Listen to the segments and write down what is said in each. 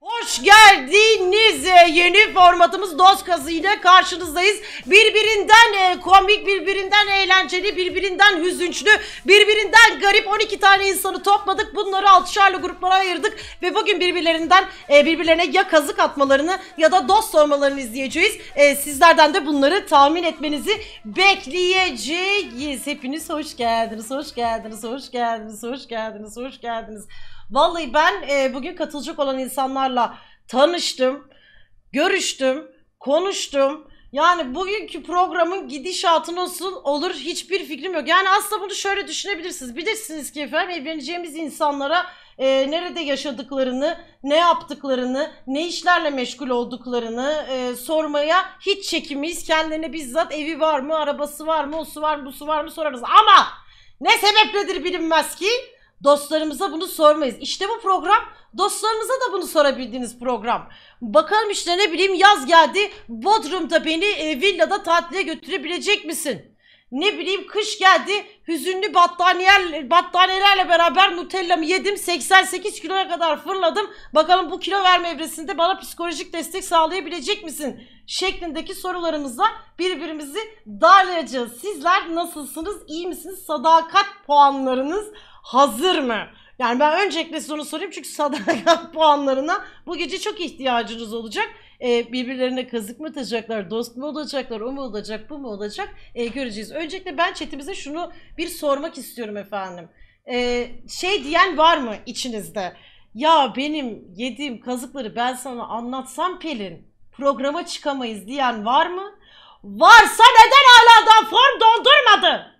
Hoş geldiniz. Ee, Yeni formatımız Dost Kazı ile karşınızdayız. Birbirinden e, komik, birbirinden eğlenceli, birbirinden hüzünçlü, birbirinden garip 12 tane insanı topladık. Bunları altışarlı gruplara ayırdık ve bugün birbirlerinden e, birbirlerine ya kazık atmalarını ya da dost sormalarını izleyeceğiz. E, Sizlerden de bunları tahmin etmenizi bekleyeceğiz. Hepiniz hoş geldiniz, hoş geldiniz, hoş geldiniz, hoş geldiniz, hoş geldiniz. Vallahi ben e, bugün katılacak olan insanlarla tanıştım, görüştüm, konuştum. Yani bugünkü programın gidişatı nasıl olur hiçbir fikrim yok. Yani aslında bunu şöyle düşünebilirsiniz. Bilirsiniz ki efendim evleneceğimiz insanlara e, nerede yaşadıklarını, ne yaptıklarını, ne işlerle meşgul olduklarını e, sormaya hiç çekimiz. Kendilerine bizzat evi var mı, arabası var mı, o su var mı, bu su var mı sorarız. Ama ne sebepledir bilinmez ki Dostlarımıza bunu sormayız. İşte bu program dostlarınıza da bunu sorabildiğiniz program. Bakalım işte ne bileyim yaz geldi. Bodrum'da beni e, villada tatile götürebilecek misin? Ne bileyim kış geldi. Hüzünlü battaniyeler, battaniyelerle beraber Nutella'mı yedim. 88 kiloya kadar fırladım. Bakalım bu kilo verme evresinde bana psikolojik destek sağlayabilecek misin? Şeklindeki sorularımızla birbirimizi darlayacağız. Sizler nasılsınız? İyi misiniz? Sadakat puanlarınız hazır mı? Yani ben öncelikle size onu sorayım çünkü sadakat puanlarına bu gece çok ihtiyacınız olacak. Ee, birbirlerine kazık mı atacaklar, dost mu olacaklar, o mu olacak, bu mu olacak Ee, göreceğiz. Öncelikle ben chatimize şunu bir sormak istiyorum efendim. Ee, şey diyen var mı içinizde? Ya benim yediğim kazıkları ben sana anlatsam Pelin programa çıkamayız diyen var mı? Varsa neden hala da form doldurmadı?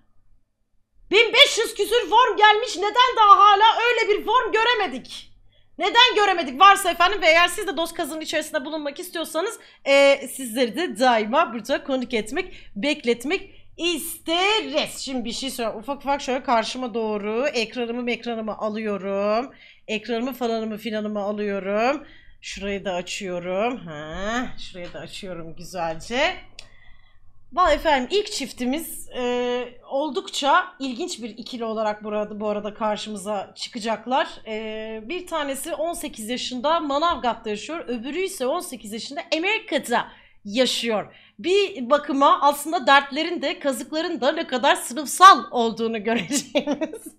1500 küsür form gelmiş neden daha hala öyle bir form göremedik? Neden göremedik? Varsa efendim ve eğer siz de dost kazının içerisinde bulunmak istiyorsanız e, sizleri de daima burada konuk etmek, bekletmek isteriz. Şimdi bir şey söyleyeyim. Ufak ufak şöyle karşıma doğru ekranımı ekranımı alıyorum. Ekranımı falanımı filanımı alıyorum. Şurayı da açıyorum. Ha, şurayı da açıyorum güzelce. Vay efendim ilk çiftimiz e, oldukça ilginç bir ikili olarak burada bu arada karşımıza çıkacaklar. E, bir tanesi 18 yaşında Manavgat'ta yaşıyor. Öbürü ise 18 yaşında Amerika'da yaşıyor. Bir bakıma aslında dertlerin de kazıkların da ne kadar sınıfsal olduğunu göreceğimiz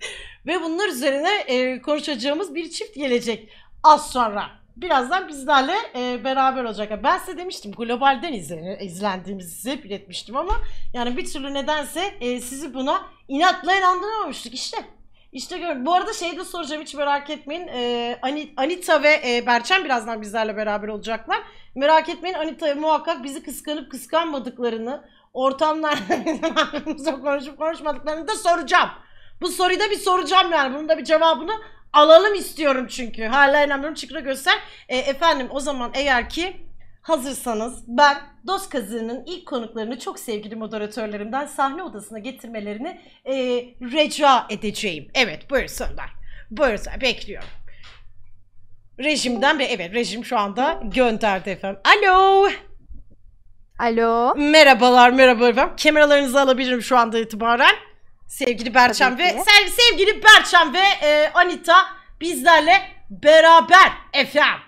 ve bunlar üzerine e, konuşacağımız bir çift gelecek az sonra. Birazdan bizlerle e, beraber olacak. Ben size demiştim globalden izlen, izlendiğimizi size belirtmiştim ama yani bir türlü nedense e, sizi buna inatla inandıramamıştık işte. İşte gör. Bu arada şey de soracağım hiç merak etmeyin. Ee, Ani- Anita ve e, Berçem birazdan bizlerle beraber olacaklar. Merak etmeyin Anita muhakkak bizi kıskanıp kıskanmadıklarını, ortamlarda konuşup konuşmadıklarını da soracağım. Bu soruyu da bir soracağım yani. Bunun da bir cevabını alalım istiyorum çünkü. Hala inanmıyorum çıkra göster. E, efendim o zaman eğer ki hazırsanız ben Dost Kazığı'nın ilk konuklarını çok sevgili moderatörlerimden sahne odasına getirmelerini e, rica edeceğim. Evet buyursunlar. Buyursunlar bekliyorum. Rejimden ve evet rejim şu anda gönderdi efendim. Alo. Alo. Merhabalar merhaba efendim. Kameralarınızı alabilirim şu anda itibaren. Sevgili Berçem Tabii ve ki. sev- sevgili Berçem ve e, Anita bizlerle beraber efendim.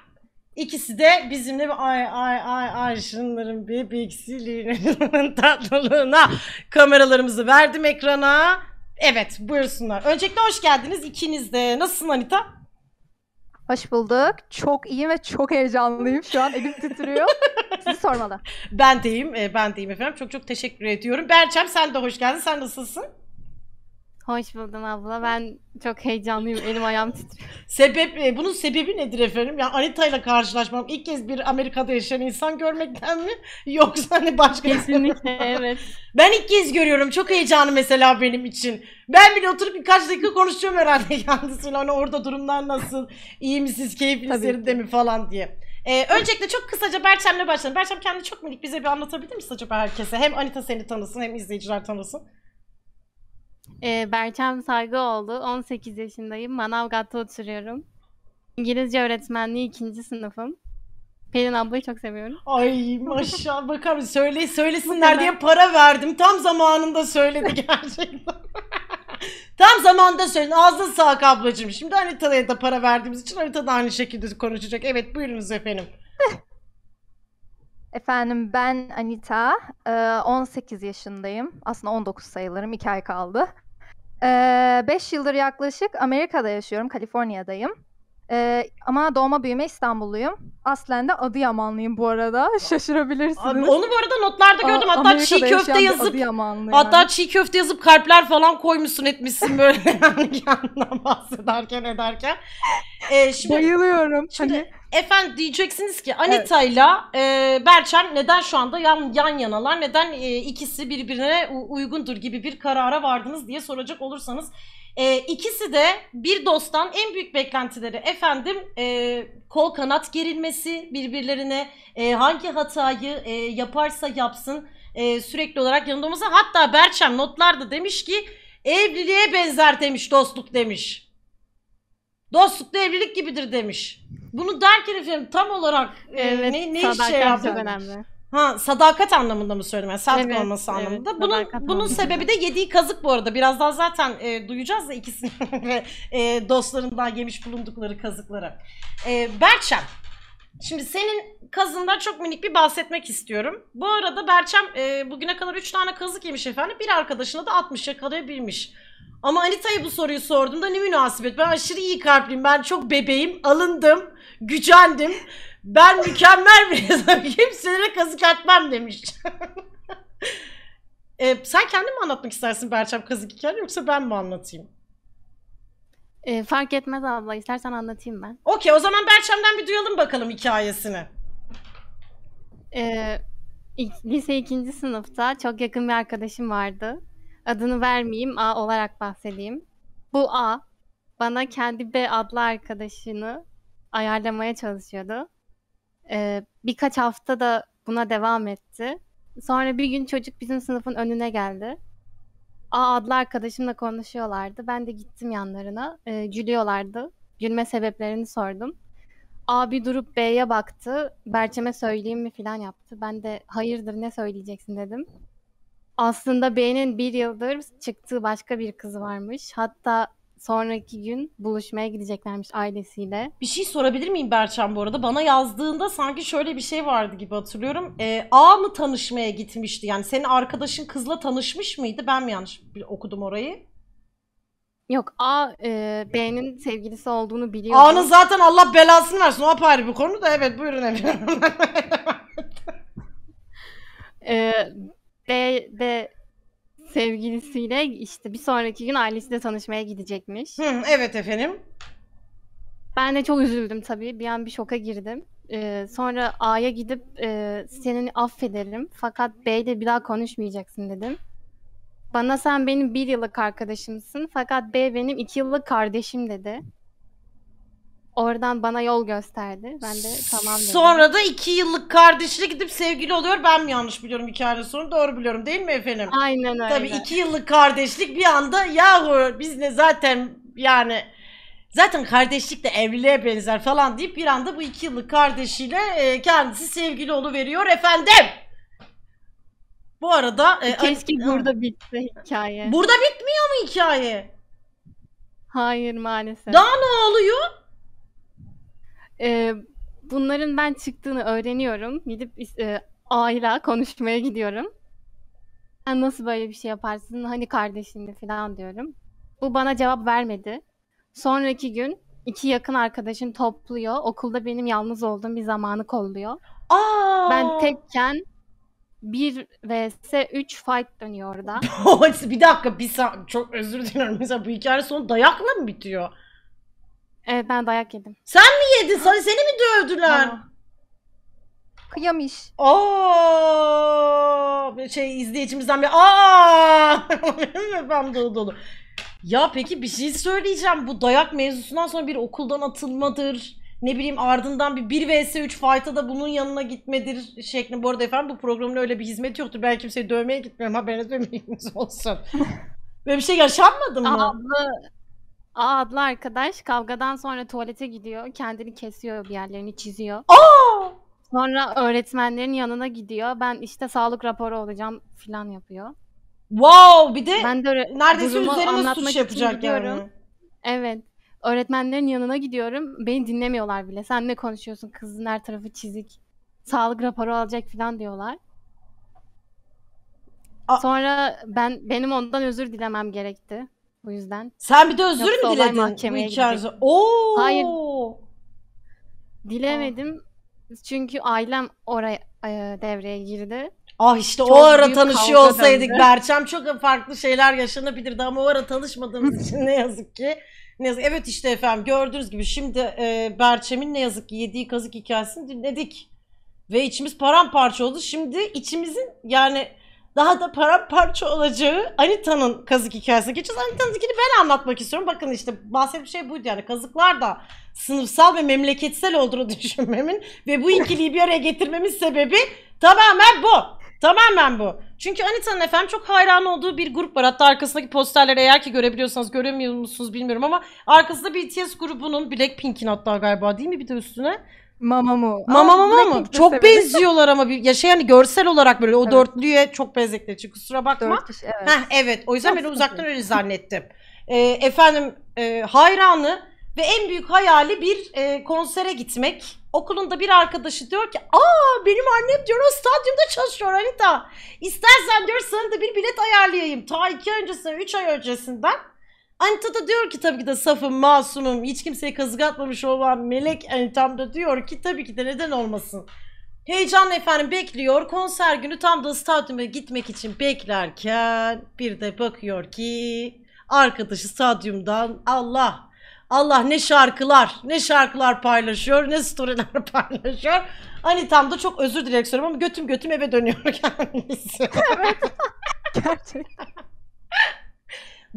İkisi de bizimle bir ay ay ay ay şunların bebeksiliğinin tatlılığına kameralarımızı verdim ekrana. Evet buyursunlar. Öncelikle hoş geldiniz ikiniz de. Nasılsın Anita? Hoş bulduk. Çok iyiyim ve çok heyecanlıyım. Şu an elim titriyor. Sizi sormalı. Ben deyim, e, ben deyim efendim. Çok çok teşekkür ediyorum. Berçem sen de hoş geldin. Sen nasılsın? Hoş buldum abla. Ben çok heyecanlıyım. Elim ayağım titriyor. Sebep, bunun sebebi nedir efendim? Yani Anita ile karşılaşmam ilk kez bir Amerika'da yaşayan insan görmekten mi? Yoksa hani başka Kesinlikle evet. Ben ilk kez görüyorum. Çok heyecanlı mesela benim için. Ben bile oturup birkaç dakika konuşuyorum herhalde kendisiyle. Hani orada durumlar nasıl? İyi misiniz? Keyfiniz yerinde mi falan diye. Ee, öncelikle çok kısaca Berçem'le başlayalım. Berçem kendini çok minik bize bir anlatabilir misin acaba herkese? Hem Anita seni tanısın hem izleyiciler tanısın. Ee, Berçem Saygıoğlu. 18 yaşındayım. Manavgat'ta oturuyorum. İngilizce öğretmenliği ikinci sınıfım. Pelin ablayı çok seviyorum. Ay maşallah bakar mısın? Söyle, söylesinler diye para verdim. Tam zamanında söyledi gerçekten. Tam zamanında söyledin. Ağzın sağlık ablacığım. Şimdi Anita'ya da para verdiğimiz için Anita da aynı şekilde konuşacak. Evet buyurunuz efendim. Efendim ben Anita. Ee, 18 yaşındayım. Aslında 19 sayılırım. 2 ay kaldı. 5 yıldır yaklaşık Amerika'da yaşıyorum. Kaliforniya'dayım. Ama doğma büyüme İstanbulluyum. Aslen de Adıyamanlıyım bu arada. Şaşırabilirsiniz. Abi, onu bu arada notlarda gördüm. Hatta Amerika'da çiğ köfte yazıp Hatta çiğ köfte yazıp kalpler falan koymuşsun etmişsin böyle yani kendinden bahsederken ederken. Ee, şimdi Bayılıyorum. Şimdi Hani efendim diyeceksiniz ki Anita'yla e, Berçem neden şu anda yan, yan yanalar? Neden e, ikisi birbirine u- uygundur gibi bir karara vardınız diye soracak olursanız e, ikisi de bir dosttan en büyük beklentileri efendim e, kol kanat gerilmesi birbirlerine e, hangi hatayı e, yaparsa yapsın e, sürekli olarak yanında olması. Hatta Berçem notlarda demiş ki evliliğe benzer demiş dostluk demiş. Dostluk da evlilik gibidir demiş. Bunu derken efendim tam olarak e, Evet, ne, ne şey yaptı? önemli. Ha sadakat anlamında mı söyledim? Yani sadık Evet, olması evet, anlamında. Bunun sadakat bunun anlamında. sebebi de yediği kazık bu arada. Birazdan zaten e, duyacağız da ikisinin ve e, dostlarından yemiş bulundukları kazıkları. E, Berçem. Şimdi senin kazından çok minik bir bahsetmek istiyorum. Bu arada Berçem e, bugüne kadar 3 tane kazık yemiş efendim. Bir arkadaşına da 60 yakalayabilmiş. Ama Anita'ya bu soruyu sorduğumda ne münasebet. Ben aşırı iyi kalpliyim. Ben çok bebeğim. Alındım. Gücendim. Ben mükemmel bir insanım. Kimselere kazık atmam demiş. e, sen kendin mi anlatmak istersin Berçem kazık hikayeni yoksa ben mi anlatayım? Ee, fark etmez abla. İstersen anlatayım ben. Okey o zaman Berçem'den bir duyalım bakalım hikayesini. İlk- lise ikinci sınıfta çok yakın bir arkadaşım vardı. Adını vermeyeyim, A olarak bahsedeyim. Bu A bana kendi B adlı arkadaşını ayarlamaya çalışıyordu. Ee, birkaç hafta da buna devam etti. Sonra bir gün çocuk bizim sınıfın önüne geldi. A adlı arkadaşımla konuşuyorlardı. Ben de gittim yanlarına. Ee, gülüyorlardı. Gülme sebeplerini sordum. Abi durup B'ye baktı. Berçem'e söyleyeyim mi falan yaptı. Ben de hayırdır ne söyleyeceksin dedim. Aslında B'nin bir yıldır çıktığı başka bir kızı varmış. Hatta sonraki gün buluşmaya gideceklermiş ailesiyle. Bir şey sorabilir miyim Berçem bu arada? Bana yazdığında sanki şöyle bir şey vardı gibi hatırlıyorum. E, A mı tanışmaya gitmişti? Yani senin arkadaşın kızla tanışmış mıydı? Ben mi yanlış okudum orayı? Yok A e, B'nin sevgilisi olduğunu biliyordu. A'nın zaten Allah belasını versin. O apayrı bir konu da evet buyurun efendim. E, de sevgilisiyle işte bir sonraki gün ailesiyle tanışmaya gidecekmiş. Hı, evet efendim. Ben de çok üzüldüm tabii. Bir an bir şoka girdim. Ee, sonra A'ya gidip e, seni affederim fakat B ile bir daha konuşmayacaksın dedim. Bana sen benim bir yıllık arkadaşımsın fakat B benim iki yıllık kardeşim dedi. Oradan bana yol gösterdi. Ben de tamam dedim. Sonra da iki yıllık kardeşiyle gidip sevgili oluyor. Ben mi yanlış biliyorum hikayenin sonunu? Doğru biliyorum değil mi efendim? Aynen öyle. Tabii iki yıllık kardeşlik bir anda yahu biz ne zaten yani zaten kardeşlik de evliliğe benzer falan deyip bir anda bu iki yıllık kardeşiyle e, kendisi sevgili veriyor efendim. Bu arada e, Keşke An- burada bitse hikaye. burada bitmiyor mu hikaye? Hayır maalesef. Daha ne oluyor? Ee, bunların ben çıktığını öğreniyorum. Gidip e, A'yla konuşmaya gidiyorum. Sen nasıl böyle bir şey yaparsın? Hani kardeşindi falan diyorum. Bu bana cevap vermedi. Sonraki gün iki yakın arkadaşım topluyor. Okulda benim yalnız olduğum bir zamanı kolluyor. Aa. Ben tekken 1 vs 3 fight dönüyor orada. bir dakika bir sa- çok özür dilerim. Mesela bu hikaye sonu dayakla mı bitiyor? Evet ben dayak yedim. Yedin sana seni mi dövdüler? Kıyamış. Aa, şey izleyicimizden bir aa ben dolu dolu. Ya peki bir şey söyleyeceğim. Bu dayak mevzusundan sonra bir okuldan atılmadır. Ne bileyim ardından bir 1 vs 3 fight'a da bunun yanına gitmedir şeklinde. Bu arada efendim bu programın öyle bir hizmeti yoktur. Ben kimseyi dövmeye gitmiyorum. Haberiniz bilginiz olsun. Böyle bir şey yaşanmadı mı? adlı, A adlı arkadaş kavgadan sonra tuvalete gidiyor. Kendini kesiyor bir yerlerini çiziyor. Aa! Sonra öğretmenlerin yanına gidiyor. Ben işte sağlık raporu olacağım filan yapıyor. Wow bir de Ben de neredeyse anlatmak suç yapacak gidiyorum. yani. Evet. Öğretmenlerin yanına gidiyorum. Beni dinlemiyorlar bile. Sen ne konuşuyorsun? Kızın her tarafı çizik. Sağlık raporu alacak falan diyorlar. A- Sonra ben benim ondan özür dilemem gerekti. Bu yüzden. Sen bir de özür mü olay diledin bu mahkemeye gidecek. Oo. Hayır. Dilemedim. Çünkü ailem oraya e, devreye girdi. Ah işte o Çok ara büyük tanışıyor kavga olsaydık döndü. Berçem çok farklı şeyler yaşanabilirdi ama o ara tanışmadığımız için ne yazık ki. Ne yazık Evet işte efendim gördüğünüz gibi şimdi e, Berçem'in ne yazık ki yediği kazık hikayesini dinledik. Ve içimiz paramparça oldu. Şimdi içimizin yani daha da paramparça olacağı Anita'nın kazık hikayesine geçeceğiz. Anita'nınkini ben anlatmak istiyorum. Bakın işte bahsettiğim şey buydu yani kazıklar da sınıfsal ve memleketsel olduğunu düşünmemin ve bu ikiliyi bir araya getirmemin sebebi tamamen bu. Tamamen bu. Çünkü Anita'nın efendim çok hayran olduğu bir grup var. Hatta arkasındaki posterleri eğer ki görebiliyorsanız göremiyor musunuz bilmiyorum ama arkasında BTS grubunun Blackpink'in hatta galiba değil mi bir de üstüne? Mamamoo. Mama Ama mama mı? Blackpink de Çok severim. benziyorlar ama bir ya şey hani görsel olarak böyle o Evet. dörtlüye çok benzekleri için kusura bakma. Dört kişi evet. Heh, evet o yüzden ben uzaktan öyle zannettim. Ee, efendim e, hayranı ve en büyük hayali bir e, konsere gitmek. Okulunda bir arkadaşı diyor ki aa benim annem diyor o stadyumda çalışıyor Anita. İstersen diyor sana da bir bilet ayarlayayım. Ta iki ay öncesinden, üç ay öncesinden. Anita da diyor ki tabii ki de safım, masumum, hiç kimseye kazık atmamış olan melek Anita'm da diyor ki tabii ki de neden olmasın. Heyecanla efendim bekliyor. Konser günü tam da stadyuma gitmek için beklerken bir de bakıyor ki arkadaşı stadyumdan Allah Allah ne şarkılar ne şarkılar paylaşıyor ne storyler paylaşıyor. Hani tam da çok özür dilerim söylüyorum ama götüm götüm eve dönüyor kendisi. Gerçekten.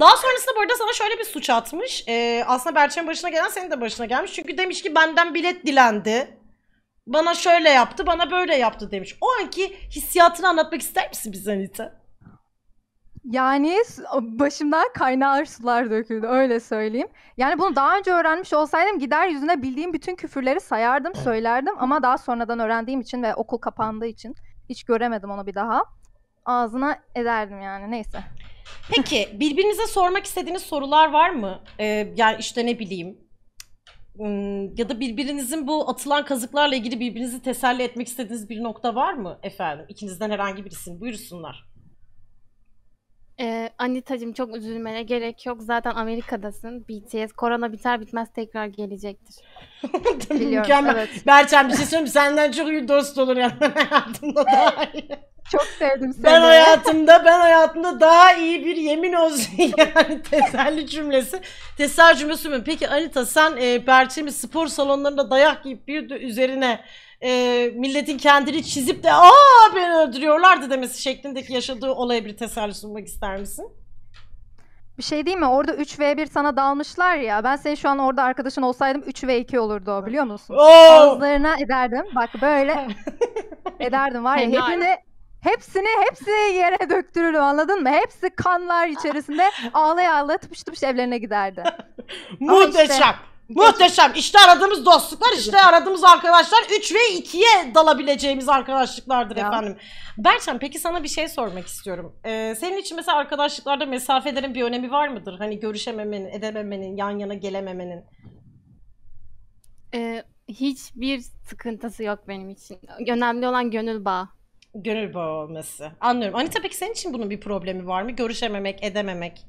Daha sonrasında bu arada sana şöyle bir suç atmış. Ee, aslında Berçem'in başına gelen senin de başına gelmiş. Çünkü demiş ki benden bilet dilendi. Bana şöyle yaptı, bana böyle yaptı demiş. O anki hissiyatını anlatmak ister misin bize Anita? Yani başımdan kaynar sular döküldü öyle söyleyeyim. Yani bunu daha önce öğrenmiş olsaydım gider yüzüne bildiğim bütün küfürleri sayardım, söylerdim ama daha sonradan öğrendiğim için ve okul kapandığı için hiç göremedim onu bir daha. Ağzına ederdim yani neyse. Peki birbirinize sormak istediğiniz sorular var mı? Ee, yani işte ne bileyim. hmm, Ya da birbirinizin bu atılan kazıklarla ilgili birbirinizi teselli etmek istediğiniz bir nokta var mı efendim? İkinizden herhangi birisinin buyursunlar. Ee, Anita'cığım çok üzülmene gerek yok. Zaten Amerika'dasın. BTS korona biter bitmez tekrar gelecektir. Biliyorum Mükemmel. evet. Berçem bir şey söyleyeyim? Senden çok iyi dost olur yani hayatımda daha iyi. Çok sevdim seni. Ben hayatımda ben hayatımda daha iyi bir yemin olsun yani teselli cümlesi. Teselli cümlesi mi? Peki Anita sen e, Berçem'i spor salonlarında dayak yiyip bir de üzerine e, milletin kendini çizip de aa beni öldürüyorlardı demesi şeklindeki yaşadığı olaya bir teselli sunmak ister misin? Bir şey değil mi? Orada 3v1 sana dalmışlar ya. Ben senin şu an orada arkadaşın olsaydım 3v2 olurdu o biliyor musun? Oo! Ağızlarına ederdim. Bak böyle ederdim var ya Helal. hepsini hepsini hepsini yere döktürürdüm anladın mı? Hepsi kanlar içerisinde ağlaya ağlaya tıpış tıpış evlerine giderdi. Muhteşem. Muhteşem. İşte aradığımız dostluklar, işte aradığımız arkadaşlar 3 ve 2'ye dalabileceğimiz arkadaşlıklardır Ya. efendim. Berçem peki sana bir şey sormak istiyorum. Ee, senin için mesela arkadaşlıklarda mesafelerin bir önemi var mıdır? Hani görüşememenin, edememenin, yan yana gelememenin. Ee, hiçbir sıkıntısı yok benim için. Önemli olan gönül bağı. Gönül bağı olması. Anlıyorum. Anita peki senin için bunun bir problemi var mı? Görüşememek, edememek.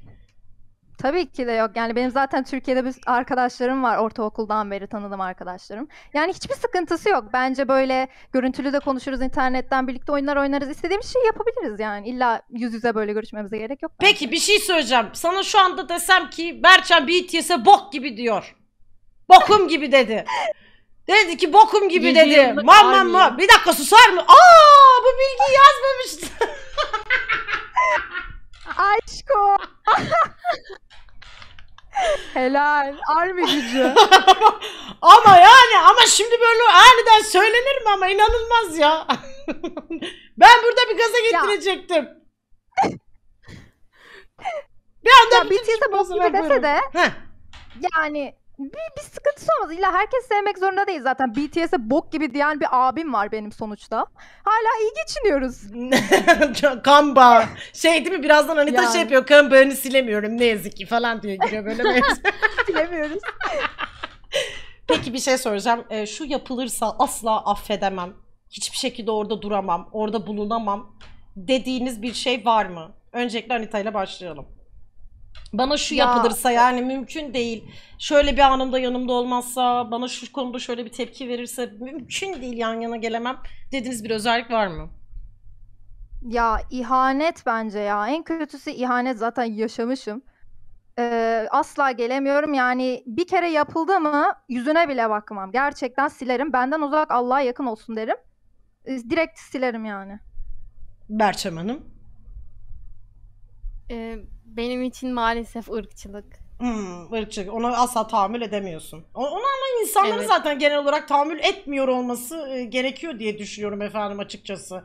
Tabii ki de yok. Yani benim zaten Türkiye'de bir arkadaşlarım var. Ortaokuldan beri tanıdığım arkadaşlarım. Yani hiçbir sıkıntısı yok. Bence böyle görüntülü de konuşuruz, internetten birlikte oyunlar oynarız. İstediğimiz şeyi yapabiliriz yani. İlla yüz yüze böyle görüşmemize gerek yok. bence. Peki bir şey söyleyeceğim. Sana şu anda desem ki Berçem BTS'e bok gibi diyor. Bokum gibi dedi. Dedi ki bokum gibi dedi. Mam mam mam. Bir dakika susar mı? Aa bu bilgiyi yazmamıştı. Aşko! Helal. Army gücü. ama yani ama şimdi böyle aniden söylenir mi ama inanılmaz ya. ben burada bir gaza getirecektim. bir anda ya bütün BTS'e bok gibi dese de Heh. yani bir, bir sıkıntısı olmaz. İlla herkes sevmek zorunda değil zaten. BTS'e bok gibi diyen bir abim var benim sonuçta. Hala iyi geçiniyoruz. Bağı. Şey değil mi birazdan Anita Yani. şey yapıyor kan bağını silemiyorum ne yazık ki falan diye giriyor böyle mevzu. Bilemiyoruz. Peki bir şey soracağım. Ee, şu yapılırsa asla affedemem. Hiçbir şekilde orada duramam. Orada bulunamam. Dediğiniz bir şey var mı? Öncelikle Anita ile başlayalım. Bana şu Ya- yapılırsa yani mümkün değil. Şöyle bir anımda yanımda olmazsa, bana şu konuda şöyle bir tepki verirse mümkün değil yan yana gelemem. Dediğiniz bir özellik var mı? Ya ihanet bence ya. En kötüsü ihanet zaten yaşamışım. Ee, asla gelemiyorum yani bir kere yapıldı mı yüzüne bile bakmam. Gerçekten silerim. Benden uzak Allah'a yakın olsun derim. Ee, direkt silerim yani. Berçem Hanım. Ee, benim için maalesef ırkçılık. Hmm, ırkçılık. Ona asla tahammül edemiyorsun. Ona ama insanların Evet. zaten genel olarak tahammül etmiyor olması e, gerekiyor diye düşünüyorum efendim açıkçası.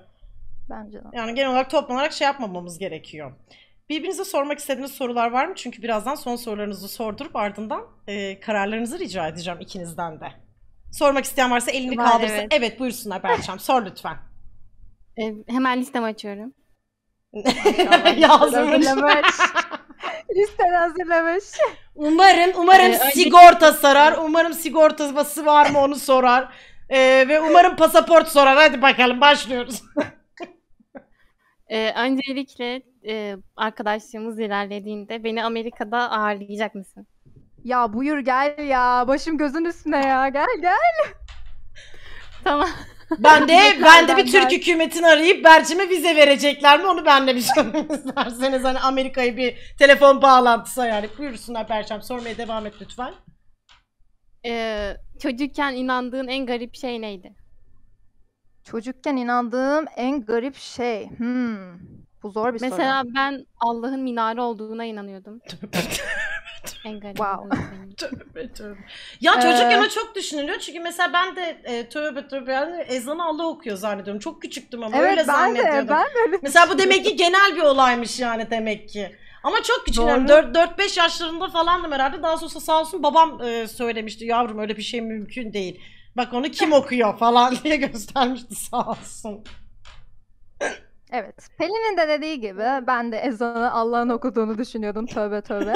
Bence de. Yani genel olarak toplam olarak şey yapmamamız gerekiyor. Birbirinize sormak istediğiniz sorular var mı? Çünkü birazdan son sorularınızı sordurup ardından e, kararlarınızı rica edeceğim ikinizden de. Sormak isteyen varsa elini Var, kaldırsın. Evet. evet. buyursunlar Berçem. Sor lütfen. Ee, hemen listemi açıyorum. Yazmış. Listeni hazırlamış. Umarım, umarım Ee, önce- sigorta sorar. Umarım sigortası var mı onu sorar. Ee, ve umarım pasaport sorar. Hadi bakalım başlıyoruz. Ee, öncelikle e, arkadaşlığımız ilerlediğinde beni Amerika'da ağırlayacak mısın? Ya buyur gel ya. Başım gözün üstüne ya. Gel gel. Tamam. Ben de ben de bir. Türk hükümetini arayıp Berçem'e vize verecekler mi onu benle bir sorayım isterseniz. Hani Amerika'yı bir telefon bağlantısı ayarlayıp buyursunlar Berçem sormaya devam et lütfen. Ee, çocukken inandığın en garip şey neydi? Çocukken inandığım en garip şey. Hmm. Bu zor bir soru. Mesela ben Allah'ın minare olduğuna inanıyordum. En garip. Wow. tövbe tövbe. Ya çocukken Ee, o çok düşünülüyor çünkü mesela ben de e, tövbe tövbe yani ezanı Allah okuyor zannediyorum. Çok küçüktüm ama öyle Evet ben zannediyordum. de ben de öyle Mesela bu demek ki genel bir olaymış yani demek ki. Ama çok küçük yani Doğru. 4-5 yaşlarında falandım herhalde. Daha sonra sağ olsun babam e, söylemişti yavrum öyle bir şey mümkün değil. Bak onu kim okuyor falan diye göstermişti sağ olsun. Evet. Pelin'in de dediği gibi ben de ezanı Allah'ın okuduğunu düşünüyordum. Tövbe tövbe.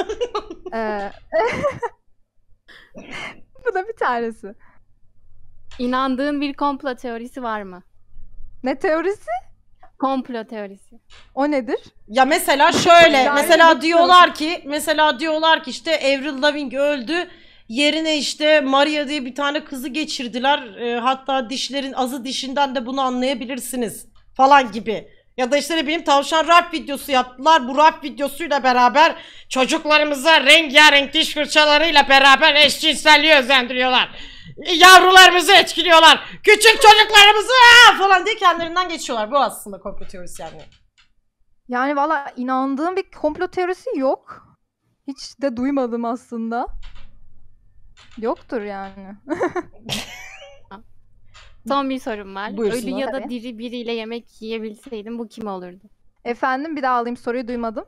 Ee, bu da bir tanesi. İnandığın bir komplo teorisi var mı? Ne teorisi? Komplo teorisi. O nedir? Ya mesela şöyle Yani mesela diyorlar ki mesela diyorlar ki işte Avril Lavigne öldü. Yerine işte Maria diye bir tane kızı geçirdiler. E, hatta dişlerin azı dişinden de bunu anlayabilirsiniz falan gibi. Ya da işte bileyim tavşan rap videosu yaptılar. Bu rap videosuyla beraber çocuklarımıza rengarenk diş fırçalarıyla beraber eşcinselliği özendiriyorlar. Yavrularımızı etkiliyorlar. Küçük çocuklarımızı "Aa!" falan diye kendilerinden geçiyorlar. Bu aslında komplo teorisi yani. Yani valla inandığım bir komplo teorisi yok. Hiç de duymadım aslında. Yoktur yani. Son bir sorum var. Buyursunlar. Ölü ya da Tabii. diri biriyle yemek yiyebilseydin bu kim olurdu? Efendim bir daha alayım soruyu duymadım.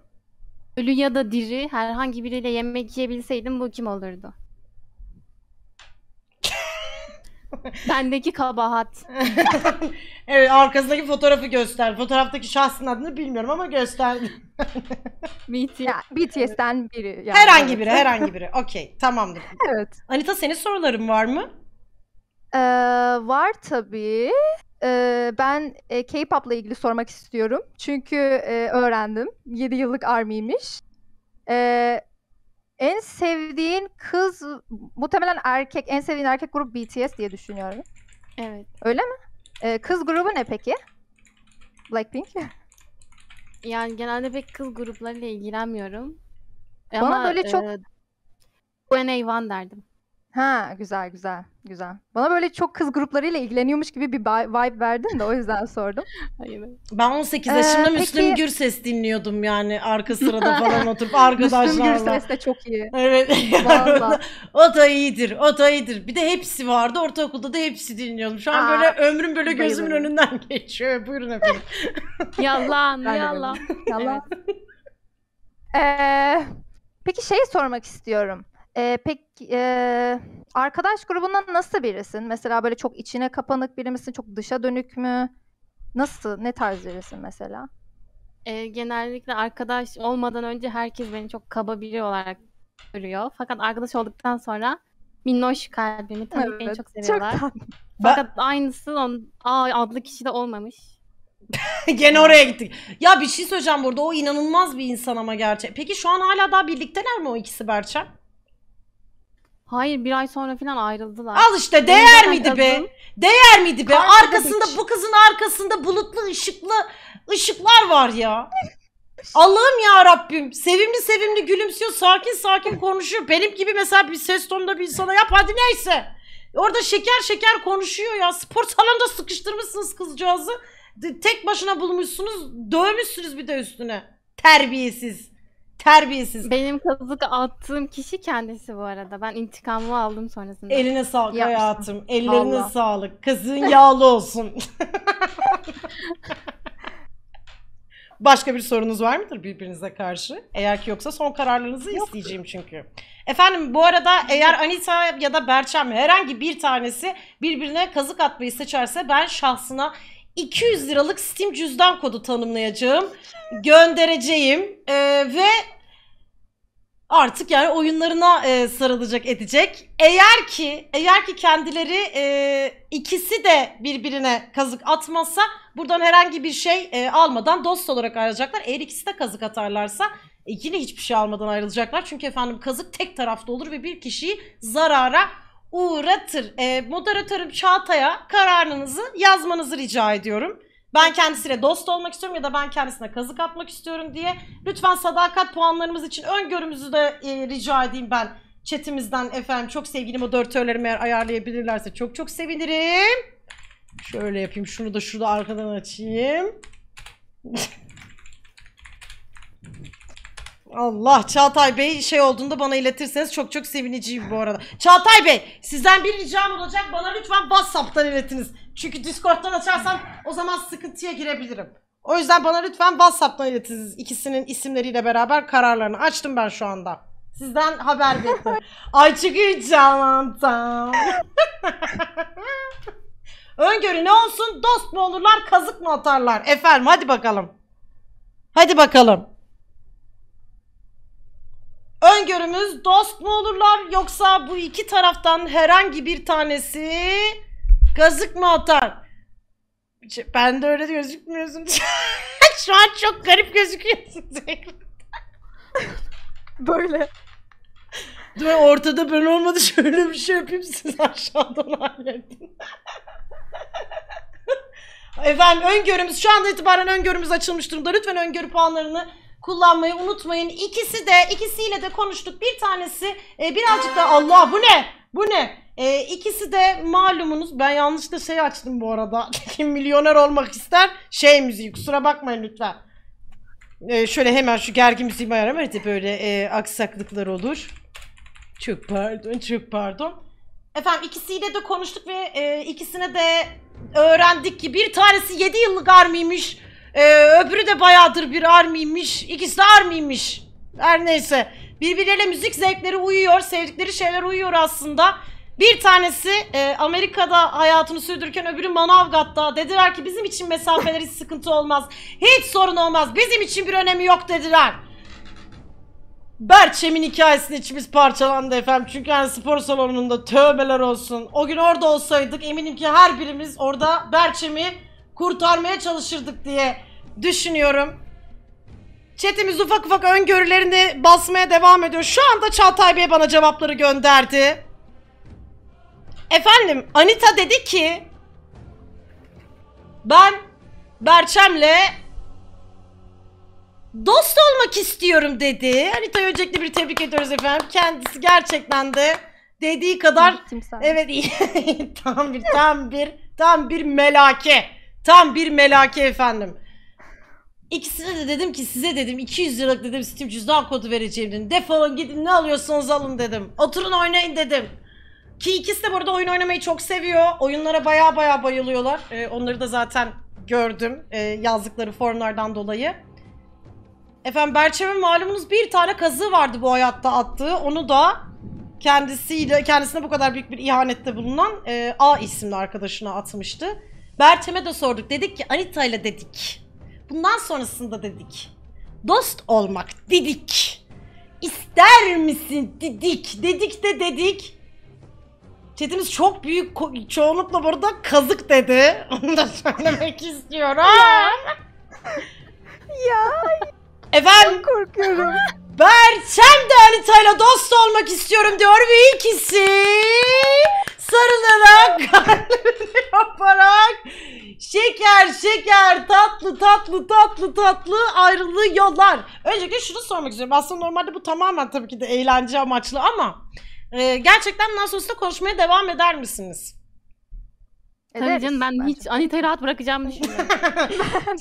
Ölü ya da diri herhangi biriyle yemek yiyebilseydin bu kim olurdu? Bendeki kabahat. evet arkasındaki fotoğrafı göster. Fotoğraftaki şahsın adını bilmiyorum ama göster. BT. Ya BTS'ten biri. yani, herhangi biri, herhangi biri. Okey, tamamdır. Evet. Anita senin soruların var mı? Ee, var tabii. Ee, ben e, K-pop'la ilgili sormak istiyorum. Çünkü e, öğrendim. 7 yıllık ARMY'miş. Ee, en sevdiğin kız muhtemelen erkek. En sevdiğin erkek grup BTS diye düşünüyorum. Evet. Öyle mi? Ee, kız grubu ne peki? Blackpink. Yani genelde pek kız gruplarıyla ilgilenmiyorum. Bana Ama böyle çok- e, 21 derdim. Ha güzel güzel güzel. Bana böyle çok kız gruplarıyla ilgileniyormuş gibi bir bi- vibe verdin de o yüzden sordum. Hayır. Ben 18 Ee, yaşımda Müslüm peki- Gürses dinliyordum yani arka sırada falan oturup Müslüm arkadaşlarla. Gürses de çok iyi. Evet. O da iyidir. O da iyidir. Bir de hepsi vardı. Ortaokulda da hepsi dinliyordum. Şu an Aa, böyle ömrüm böyle gözümün bayılırım. önünden geçiyor. Buyurun efendim. Yalan, yalan. Yalan. Ee, peki şey sormak istiyorum. Ee, peki e, arkadaş grubundan nasıl birisin? Mesela böyle çok içine kapanık biri misin? Çok dışa dönük mü? Nasıl? Ne tarz birisin mesela? Ee, genellikle arkadaş olmadan önce herkes beni çok kaba biri olarak görüyor. Fakat arkadaş olduktan sonra minnoş kalbimi tabii beni Evet, çok seviyorlar. tatlı. Fakat aynısı on, A adlı kişide olmamış. Gene oraya gittik. Ya bir şey söyleyeceğim burada. O inanılmaz bir insan ama gerçek. Peki şu an hala daha birlikteler mi o ikisi Berçem? Hayır bir ay sonra falan ayrıldılar. Al işte değer zaten miydi be? Değer miydi be? Karnı Arkasında dedik. bu kızın arkasında bulutlu ışıklı ışıklar var ya. Allah'ım ya Rabbim. Sevimli sevimli gülümsüyor, sakin sakin konuşuyor. Benim gibi mesela bir ses tonunda bir insana yap hadi neyse. Orada şeker şeker konuşuyor ya. Spor salonunda sıkıştırmışsınız kızcağızı. Tek başına bulmuşsunuz, dövmüşsünüz bir de üstüne. Terbiyesiz. Terbiyesiz. Benim kazık attığım kişi kendisi bu arada. Ben intikamımı aldım sonrasında. Eline sağlık Yapsın. hayatım. Ellerine Vallahi. sağlık. Kızın yağlı olsun. Başka bir sorunuz var mıdır birbirinize karşı? Eğer ki yoksa son kararlarınızı isteyeceğim çünkü. Efendim bu arada eğer Anita ya da Berçem herhangi bir tanesi birbirine kazık atmayı seçerse ben şahsına 200 liralık Steam cüzdan kodu tanımlayacağım. Göndereceğim. Ee, ve artık yani oyunlarına e, sarılacak edecek. Eğer ki eğer ki kendileri e, ikisi de birbirine kazık atmazsa buradan herhangi bir şey e, almadan dost olarak ayrılacaklar. Eğer ikisi de kazık atarlarsa e, yine hiçbir şey almadan ayrılacaklar. Çünkü efendim kazık tek taraflı olur ve bir kişiyi zarara uğratır. E, moderatörüm Çağatay'a kararınızı yazmanızı rica ediyorum. Ben kendisiyle dost olmak istiyorum ya da ben kendisine kazık atmak istiyorum diye. Lütfen sadakat puanlarımız için öngörümüzü de e, rica edeyim ben chatimizden efendim. Çok sevgili moderatörlerim eğer ayarlayabilirlerse çok çok sevinirim. Şöyle yapayım şunu da şurada arkadan açayım. Allah Çağatay Bey şey olduğunda bana iletirseniz çok çok sevineceğim bu arada. Çağatay Bey sizden bir ricam olacak bana lütfen WhatsApp'tan iletiniz. Çünkü Discord'dan açarsam o zaman sıkıntıya girebilirim. O yüzden bana lütfen WhatsApp'tan iletiniz. İkisinin isimleriyle beraber kararlarını açtım ben şu anda. Sizden haber bekliyorum. Ay çok heyecanlandım. Öngörü ne olsun? Dost mu olurlar, kazık mı atarlar? Efendim hadi bakalım. Hadi bakalım. Öngörümüz dost mu olurlar yoksa bu iki taraftan herhangi bir tanesi kazık mı atar? Ben de öyle gözükmüyorsun. Şu an çok garip gözüküyorsun. Böyle. Dur ortada ben olmadı şöyle bir şey yapayım siz aşağıdan halledin. Efendim öngörümüz şu anda itibaren öngörümüz açılmış durumda. Lütfen öngörü puanlarını kullanmayı unutmayın. İkisi de ikisiyle de konuştuk. Bir tanesi e, birazcık da Allah bu ne? Bu ne? E, ikisi de malumunuz ben yanlışlıkla şey açtım bu arada. Kim milyoner olmak ister? Şey müziği kusura bakmayın lütfen. E, şöyle hemen şu gergin müziğimi ayarım. Evet böyle e, aksaklıklar olur. Çok pardon, çok pardon. Efendim ikisiyle de konuştuk ve e, ikisine de öğrendik ki bir tanesi 7 yıllık armiymiş. E, öbürü de bayağıdır bir armiymiş. İkisi de armiymiş. Her neyse. Birbirleriyle müzik zevkleri uyuyor. Sevdikleri şeyler uyuyor aslında. Bir tanesi e, Amerika'da hayatını sürdürürken öbürü Manavgat'ta. Dediler ki bizim için mesafeler hiç sıkıntı olmaz. Hiç sorun olmaz. Bizim için bir önemi yok dediler. Berçem'in hikayesinde içimiz parçalandı efendim. Çünkü yani spor salonunda tövbeler olsun. O gün orada olsaydık eminim ki her birimiz orada Berçem'i kurtarmaya çalışırdık diye düşünüyorum. Chatimiz ufak ufak öngörülerini basmaya devam ediyor. Şu anda Çağatay Bey bana cevapları gönderdi. Efendim Anita dedi ki ben Berçem'le dost olmak istiyorum dedi. Anita'yı öncelikle bir tebrik ediyoruz efendim. Kendisi gerçekten de dediği kadar evet iyi. tam bir tam bir tam bir melake. Tam bir melake efendim. İkisine de dedim ki size dedim 200 liralık dedim Steam cüzdan kodu vereceğim dedim. Defolun gidin ne alıyorsanız alın dedim. Oturun oynayın dedim. Ki ikisi de burada oyun oynamayı çok seviyor. Oyunlara baya baya bayılıyorlar. Ee, onları da zaten gördüm e, yazdıkları formlardan dolayı. Efendim Berçem'in malumunuz bir tane kazığı vardı bu hayatta attığı. Onu da kendisiyle kendisine bu kadar büyük bir ihanette bulunan e, A isimli arkadaşına atmıştı. Bertem'e de sorduk. Dedik ki Anita ile dedik. Bundan sonrasında dedik. Dost olmak dedik. İster misin dedik. Dedik de dedik. Chatimiz çok büyük ko- çoğunlukla burada kazık dedi. Onu da söylemek istiyorum. Ya Efendim korkuyorum. Berçem de Anita'yla dost olmak istiyorum diyor ve ikisi sarılarak kalplerini yaparak şeker şeker tatlı tatlı tatlı tatlı ayrılıyorlar. Öncelikle şunu sormak istiyorum. Aslında normalde bu tamamen tabii ki de eğlence amaçlı ama e, gerçekten bundan sonrasında konuşmaya devam eder misiniz? Tabii Ederiz canım ben bence. hiç Anita'yı rahat bırakacağımı düşünmüyorum.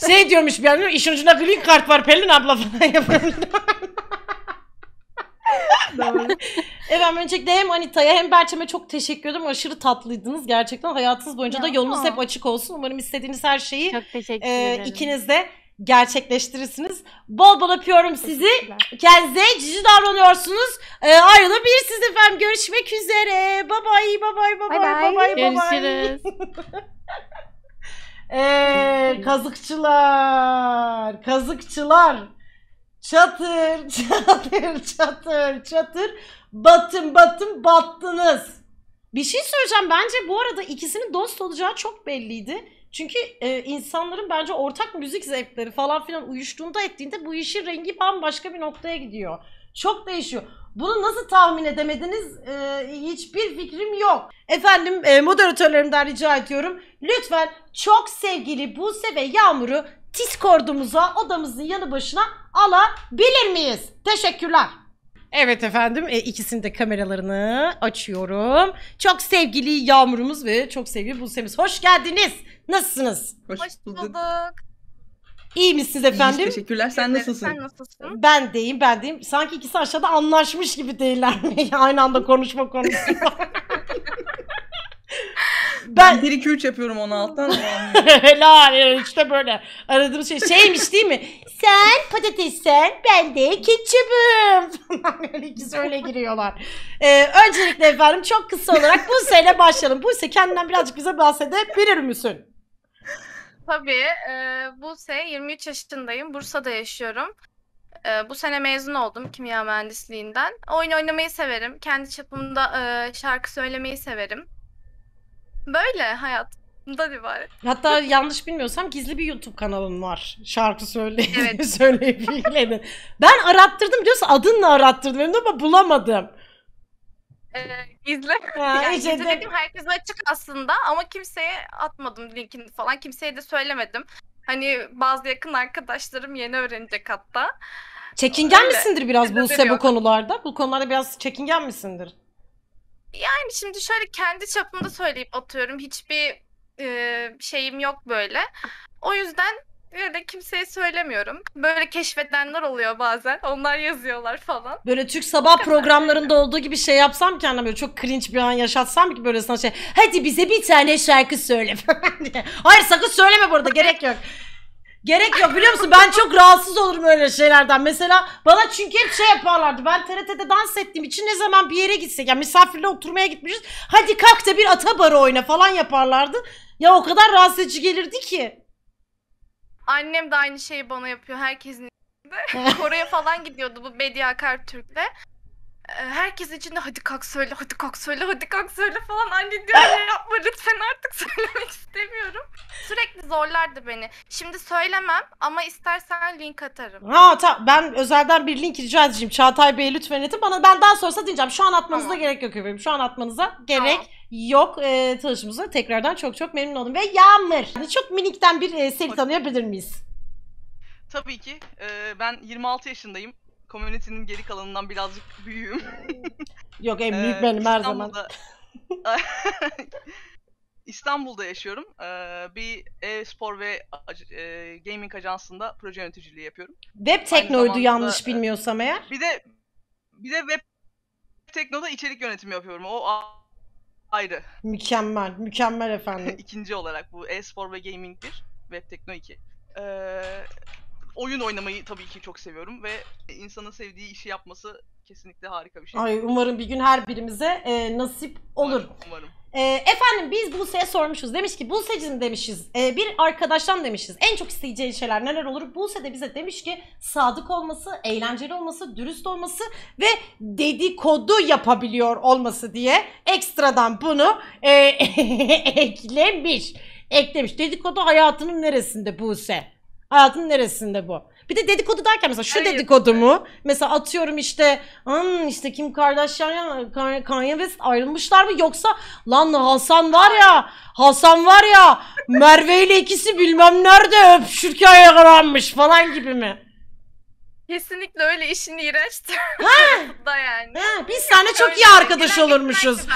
şey diyormuş bir an işin ucunda green card var Pelin abla falan yapıyor. Doğru. Efendim öncelikle hem Anita'ya hem Berçem'e çok teşekkür ederim. Aşırı tatlıydınız. Gerçekten hayatınız boyunca da Ya. yolunuz hep açık olsun. Umarım istediğiniz her şeyi Çok teşekkür e, ikiniz de gerçekleştirirsiniz. Bol bol öpüyorum sizi. Kendinize cici davranıyorsunuz. E, ayrılabilirsiniz efendim. Görüşmek üzere. Bye bye bye Bye bye. bye bye bye. Görüşürüz. Eee kazıkçılar, kazıkçılar. Çatır, çatır, çatır, çatır. Batın, batın, battınız. Bir şey söyleyeceğim. Bence bu arada ikisinin dost olacağı çok belliydi. Çünkü e, insanların bence ortak müzik zevkleri falan filan uyuştuğunda ettiğinde bu işin rengi bambaşka bir noktaya gidiyor. Çok değişiyor. Bunu nasıl tahmin edemediniz? E, hiçbir fikrim yok. Efendim e, moderatörlerimden rica ediyorum. Lütfen çok sevgili Buse ve Yağmur'u Discord'umuza odamızın yanı başına alabilir miyiz? Teşekkürler. Evet efendim e, ikisinin de kameralarını açıyorum. Çok sevgili Yağmur'umuz ve çok sevgili Buse'miz. Hoş geldiniz. Nasılsınız? Hoş bulduk. İyi misiniz İyiyiz, efendim? teşekkürler. Sen nasılsın? Sen nasılsın? Ben deyim ben deyim. Sanki ikisi aşağıda anlaşmış gibi değiller mi? Aynı anda konuşma konusunda. Ben 1 2 3 yapıyorum onu alttan. Helal işte böyle aradığımız şey şeymiş değil mi? Sen patatessen ben de ketçapım falan böyle ikisi öyle giriyorlar. Ee, öncelikle efendim çok kısa olarak Buse ile başlayalım. Buse kendinden birazcık bize bahsedebilir misin? Tabii. E, Buse, 23 yaşındayım. Bursa'da yaşıyorum. E, bu sene mezun oldum kimya mühendisliğinden. Oyun oynamayı severim. Kendi çapımda e, şarkı söylemeyi severim. Böyle hayatımdan ibaret. Hatta yanlış bilmiyorsam gizli bir YouTube kanalın var. Şarkı söyleyip Evet. söyleyip ilgilenin. Ben arattırdım biliyorsun adınla arattırdım ama bulamadım. E, gizli. Ha, Yani de- dediğim herkese açık aslında ama kimseye atmadım linkini falan. Kimseye de söylemedim. Hani bazı yakın arkadaşlarım yeni öğrenecek hatta. Çekingen Öyle. misindir biraz Buse bu yok. konularda? Bu konularda biraz çekingen misindir? Yani şimdi şöyle kendi çapımda söyleyip atıyorum. Hiçbir e, şeyim yok böyle. O yüzden öyle kimseye söylemiyorum. Böyle keşfedenler oluyor bazen. Onlar yazıyorlar falan. Böyle Türk sabah programlarında olduğu gibi şey yapsam kendime böyle çok cringe bir an yaşatsam ki böyle sana şey hadi bize bir tane şarkı söyle falan diye. Hayır sakın söyleme burada gerek yok. Gerek yok biliyor musun? Ben çok rahatsız olurum öyle şeylerden. Mesela bana çünkü hep şey yaparlardı. Ben TRT'de dans ettiğim için ne zaman bir yere gitsek yani misafirle oturmaya gitmişiz. Hadi kalk da bir ata barı oyna falan yaparlardı. Ya o kadar rahatsız edici gelirdi ki. Annem de aynı şeyi bana yapıyor. Herkesin içinde. Kore'ye falan gidiyordu bu Bediye Akartürk'le. Ee, Herkes içinde hadi kalk söyle, hadi kalk söyle, hadi kalk söyle falan. Anne diyor "Ya yapma lütfen artık söylemek istemiyorum. Sürekli zorlardı beni. Şimdi söylemem ama istersen link atarım. Ha ta ben özelden bir link rica edeceğim. Çağatay Bey lütfen etin. Bana ben daha sonrasında diyeceğim. Şu an atmanıza Tamam. gerek yok efendim. Şu an atmanıza gerek Tamam. Yok. Ee, tanışımıza tekrardan çok çok memnun oldum. Ve Yağmur. Hani çok minikten bir e, seni tanıyabilir miyiz? Tabii ki. Ee, ben 26 yaşındayım. Community'nin geri kalanından birazcık büyüğüm. Yok en büyük Ee, benim her zaman. İstanbul'da- yaşıyorum. Ee, bir e-spor ve e, gaming ajansında proje yöneticiliği yapıyorum. Web teknoydu yanlış e, bilmiyorsam eğer. Bir de bir de web teknoda içerik yönetimi yapıyorum. O ayrı. Mükemmel. Mükemmel efendim. İkinci olarak bu e-spor ve gaming 1, web tekno 2. Ee, oyun oynamayı tabii ki çok seviyorum ve insanın sevdiği işi yapması kesinlikle harika bir şey. Ay umarım bir gün her birimize e, nasip olur. Umarım, umarım. E, efendim biz Buse'ye sormuşuz. Demiş ki Buse'cim demişiz. e, bir arkadaştan demişiz. En çok isteyeceği şeyler neler olur? Buse de bize demiş ki sadık olması, eğlenceli olması, dürüst olması ve dedikodu yapabiliyor olması diye ekstradan bunu e, eklemiş. Eklemiş. Dedikodu hayatının neresinde Buse? Hayatının neresinde bu? Bir de dedikodu derken mesela şu Hayır. dedikodu mu? Mesela atıyorum işte hmm, işte Kim Kardashian, Kanye West ayrılmışlar mı? Yoksa lan Hasan var ya Hasan var ya Merve ile ikisi bilmem nerede öpüşürken yakalanmış falan gibi mi? Kesinlikle öyle işin iğrenç da yani. Ha, biz seninle çok iyi arkadaş olurmuşuz.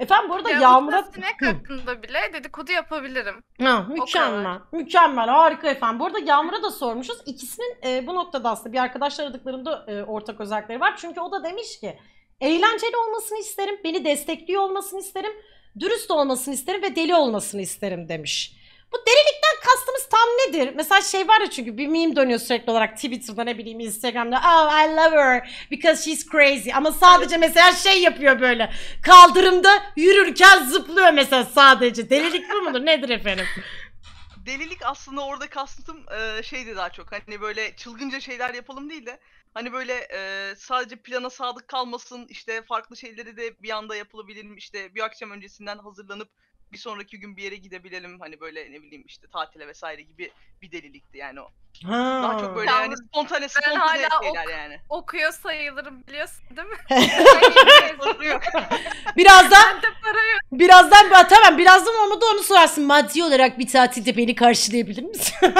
Efendim bu arada Ya Yağmur'a... Sinek hakkında bile dedikodu yapabilirim. Ha, mükemmel. Mükemmel. Harika efendim. Bu arada Yağmur'a da sormuşuz. İkisinin e, bu noktada aslında bir arkadaşlar aradıklarında e, ortak özellikleri var. Çünkü o da demiş ki eğlenceli olmasını isterim, beni destekliyor olmasını isterim, dürüst olmasını isterim ve deli olmasını isterim demiş. Bu delilikten kastımız tam nedir? Mesela şey var ya çünkü bir meme dönüyor sürekli olarak Twitter'da ne bileyim Instagram'da oh I love her because she's crazy ama sadece mesela şey yapıyor böyle kaldırımda yürürken zıplıyor mesela sadece delilik bu mudur nedir efendim? Delilik aslında orada kastım e, şeydi daha çok. Hani böyle çılgınca şeyler yapalım değil de hani böyle e, sadece plana sadık kalmasın işte farklı şeyleri de bir anda yapılabilirim işte bir akşam öncesinden hazırlanıp bir sonraki gün bir yere gidebilelim hani böyle ne bileyim işte tatile vesaire gibi bir delilikti yani o. Ha. Daha çok böyle Ya yani spontane spontane hala şeyler ok- yani. Okuyor sayılırım biliyorsun değil mi? Birazdan birazdan ben tamam birazdan olmadı onu sorarsın. Maddi olarak bir tatilde beni karşılayabilir misin?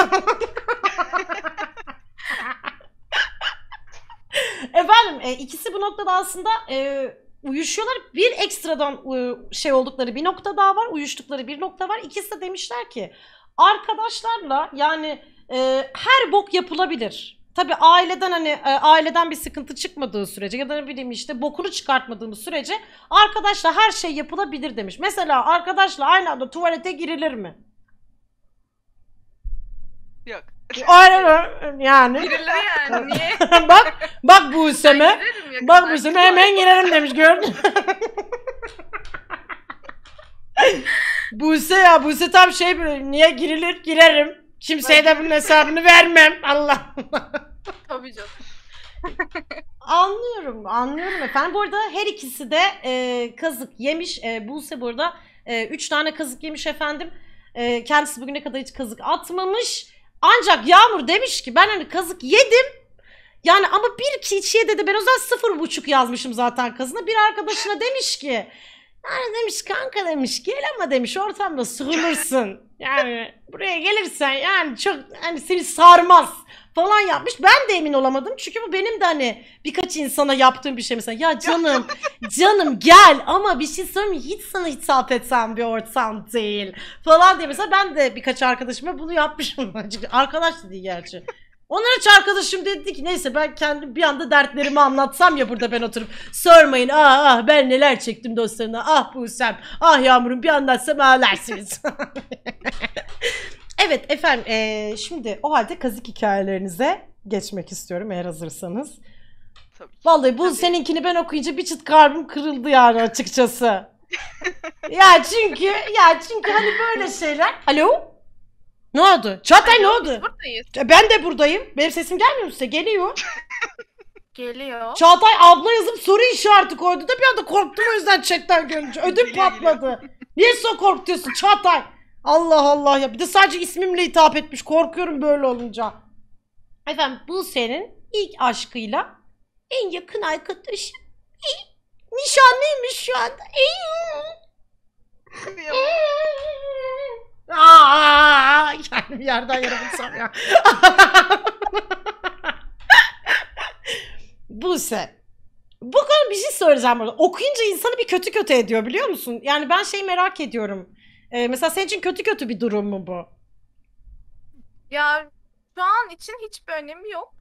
Efendim e, ikisi bu noktada aslında e, uyuşuyorlar. Bir ekstradan e, şey oldukları bir nokta daha var. Uyuştukları bir nokta var. İkisi de demişler ki arkadaşlarla yani e, her bok yapılabilir. Tabii aileden hani e, aileden bir sıkıntı çıkmadığı sürece ya da ne bileyim işte bokunu çıkartmadığımız sürece arkadaşla her şey yapılabilir demiş. Mesela arkadaşla aynı anda tuvalete girilir mi? Yok. Aynen öyle. yani. Birileri yani niye? bak bak girerim yakın Bak Buse'me hemen girerim demiş gördün. Buse ya Buse tam şey böyle niye girilir girerim. Kimseye de bunun hesabını vermem. Allah. Tabii canım. Anlıyorum, anlıyorum efendim. Bu arada her ikisi de e, kazık yemiş. E, Buse burada e, üç tane kazık yemiş efendim. E, kendisi bugüne kadar hiç kazık atmamış. Ancak Yağmur demiş ki ben hani kazık yedim. Yani ama bir kişiye dedi ben o zaman sıfır buçuk yazmışım zaten kazına. Bir arkadaşına demiş ki yani demiş kanka demiş gel ama demiş ortamda sıkılırsın. Yani buraya gelirsen yani çok hani seni sarmaz falan yapmış. Ben de emin olamadım. Çünkü bu benim de hani birkaç insana yaptığım bir şey mesela. Ya canım, canım gel ama bir şey söyleyeyim? Hiç sana hitap etsem bir ortam değil falan diye. Mesela ben de birkaç arkadaşıma bunu yapmışım. Arkadaş da değil gerçi. Onlar hiç arkadaşım dedi ki neyse ben kendi bir anda dertlerimi anlatsam ya burada ben oturup sormayın ah ah ben neler çektim dostlarına ah Buse'm ah Yağmur'um bir anlatsam ağlarsınız. evet efendim eee, şimdi o halde kazık hikayelerinize geçmek istiyorum eğer hazırsanız. Tabii. Vallahi bu Tabii. seninkini ben okuyunca bir çıt kalbim kırıldı yani açıkçası. ya çünkü ya çünkü hani böyle şeyler. Alo? Ne oldu? Çağatay ne oldu? Buradayız. Ben de buradayım. Benim sesim gelmiyor mu size? Geliyor. Geliyor. Çağatay abla yazıp soru işareti koydu da bir anda korktum o yüzden chatten görünce. Ödüm Geliyor, patladı. Niye so korkutuyorsun Çağatay? Allah Allah ya. Bir de sadece ismimle hitap etmiş. Korkuyorum böyle olunca. Efendim Buse'nin ilk aşkıyla en yakın arkadaşı nişanlıymış şu anda. Aa, yani bir yerden yere bulsam ya. Buse. Bu konu bir şey söyleyeceğim burada. Okuyunca insanı bir kötü kötü ediyor biliyor musun? Yani ben şey merak ediyorum. Ee, mesela senin için kötü kötü bir durum mu bu? Ya şu an için hiçbir önemi yok.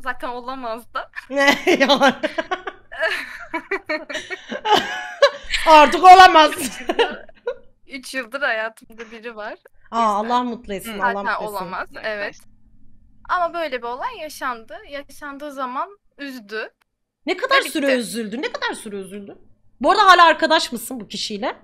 Zaten olamaz da. Ne yalan. Artık olamaz. 3 yıldır hayatımda biri var. Aa, Allah mutlu etsin. Hı. Allah Zaten mutlu etsin. olamaz. Evet. Ama böyle bir olay yaşandı. Yaşandığı zaman üzdü. Ne kadar Ve süre bitti. üzüldün? Ne kadar süre üzüldün? Bu arada hala arkadaş mısın bu kişiyle?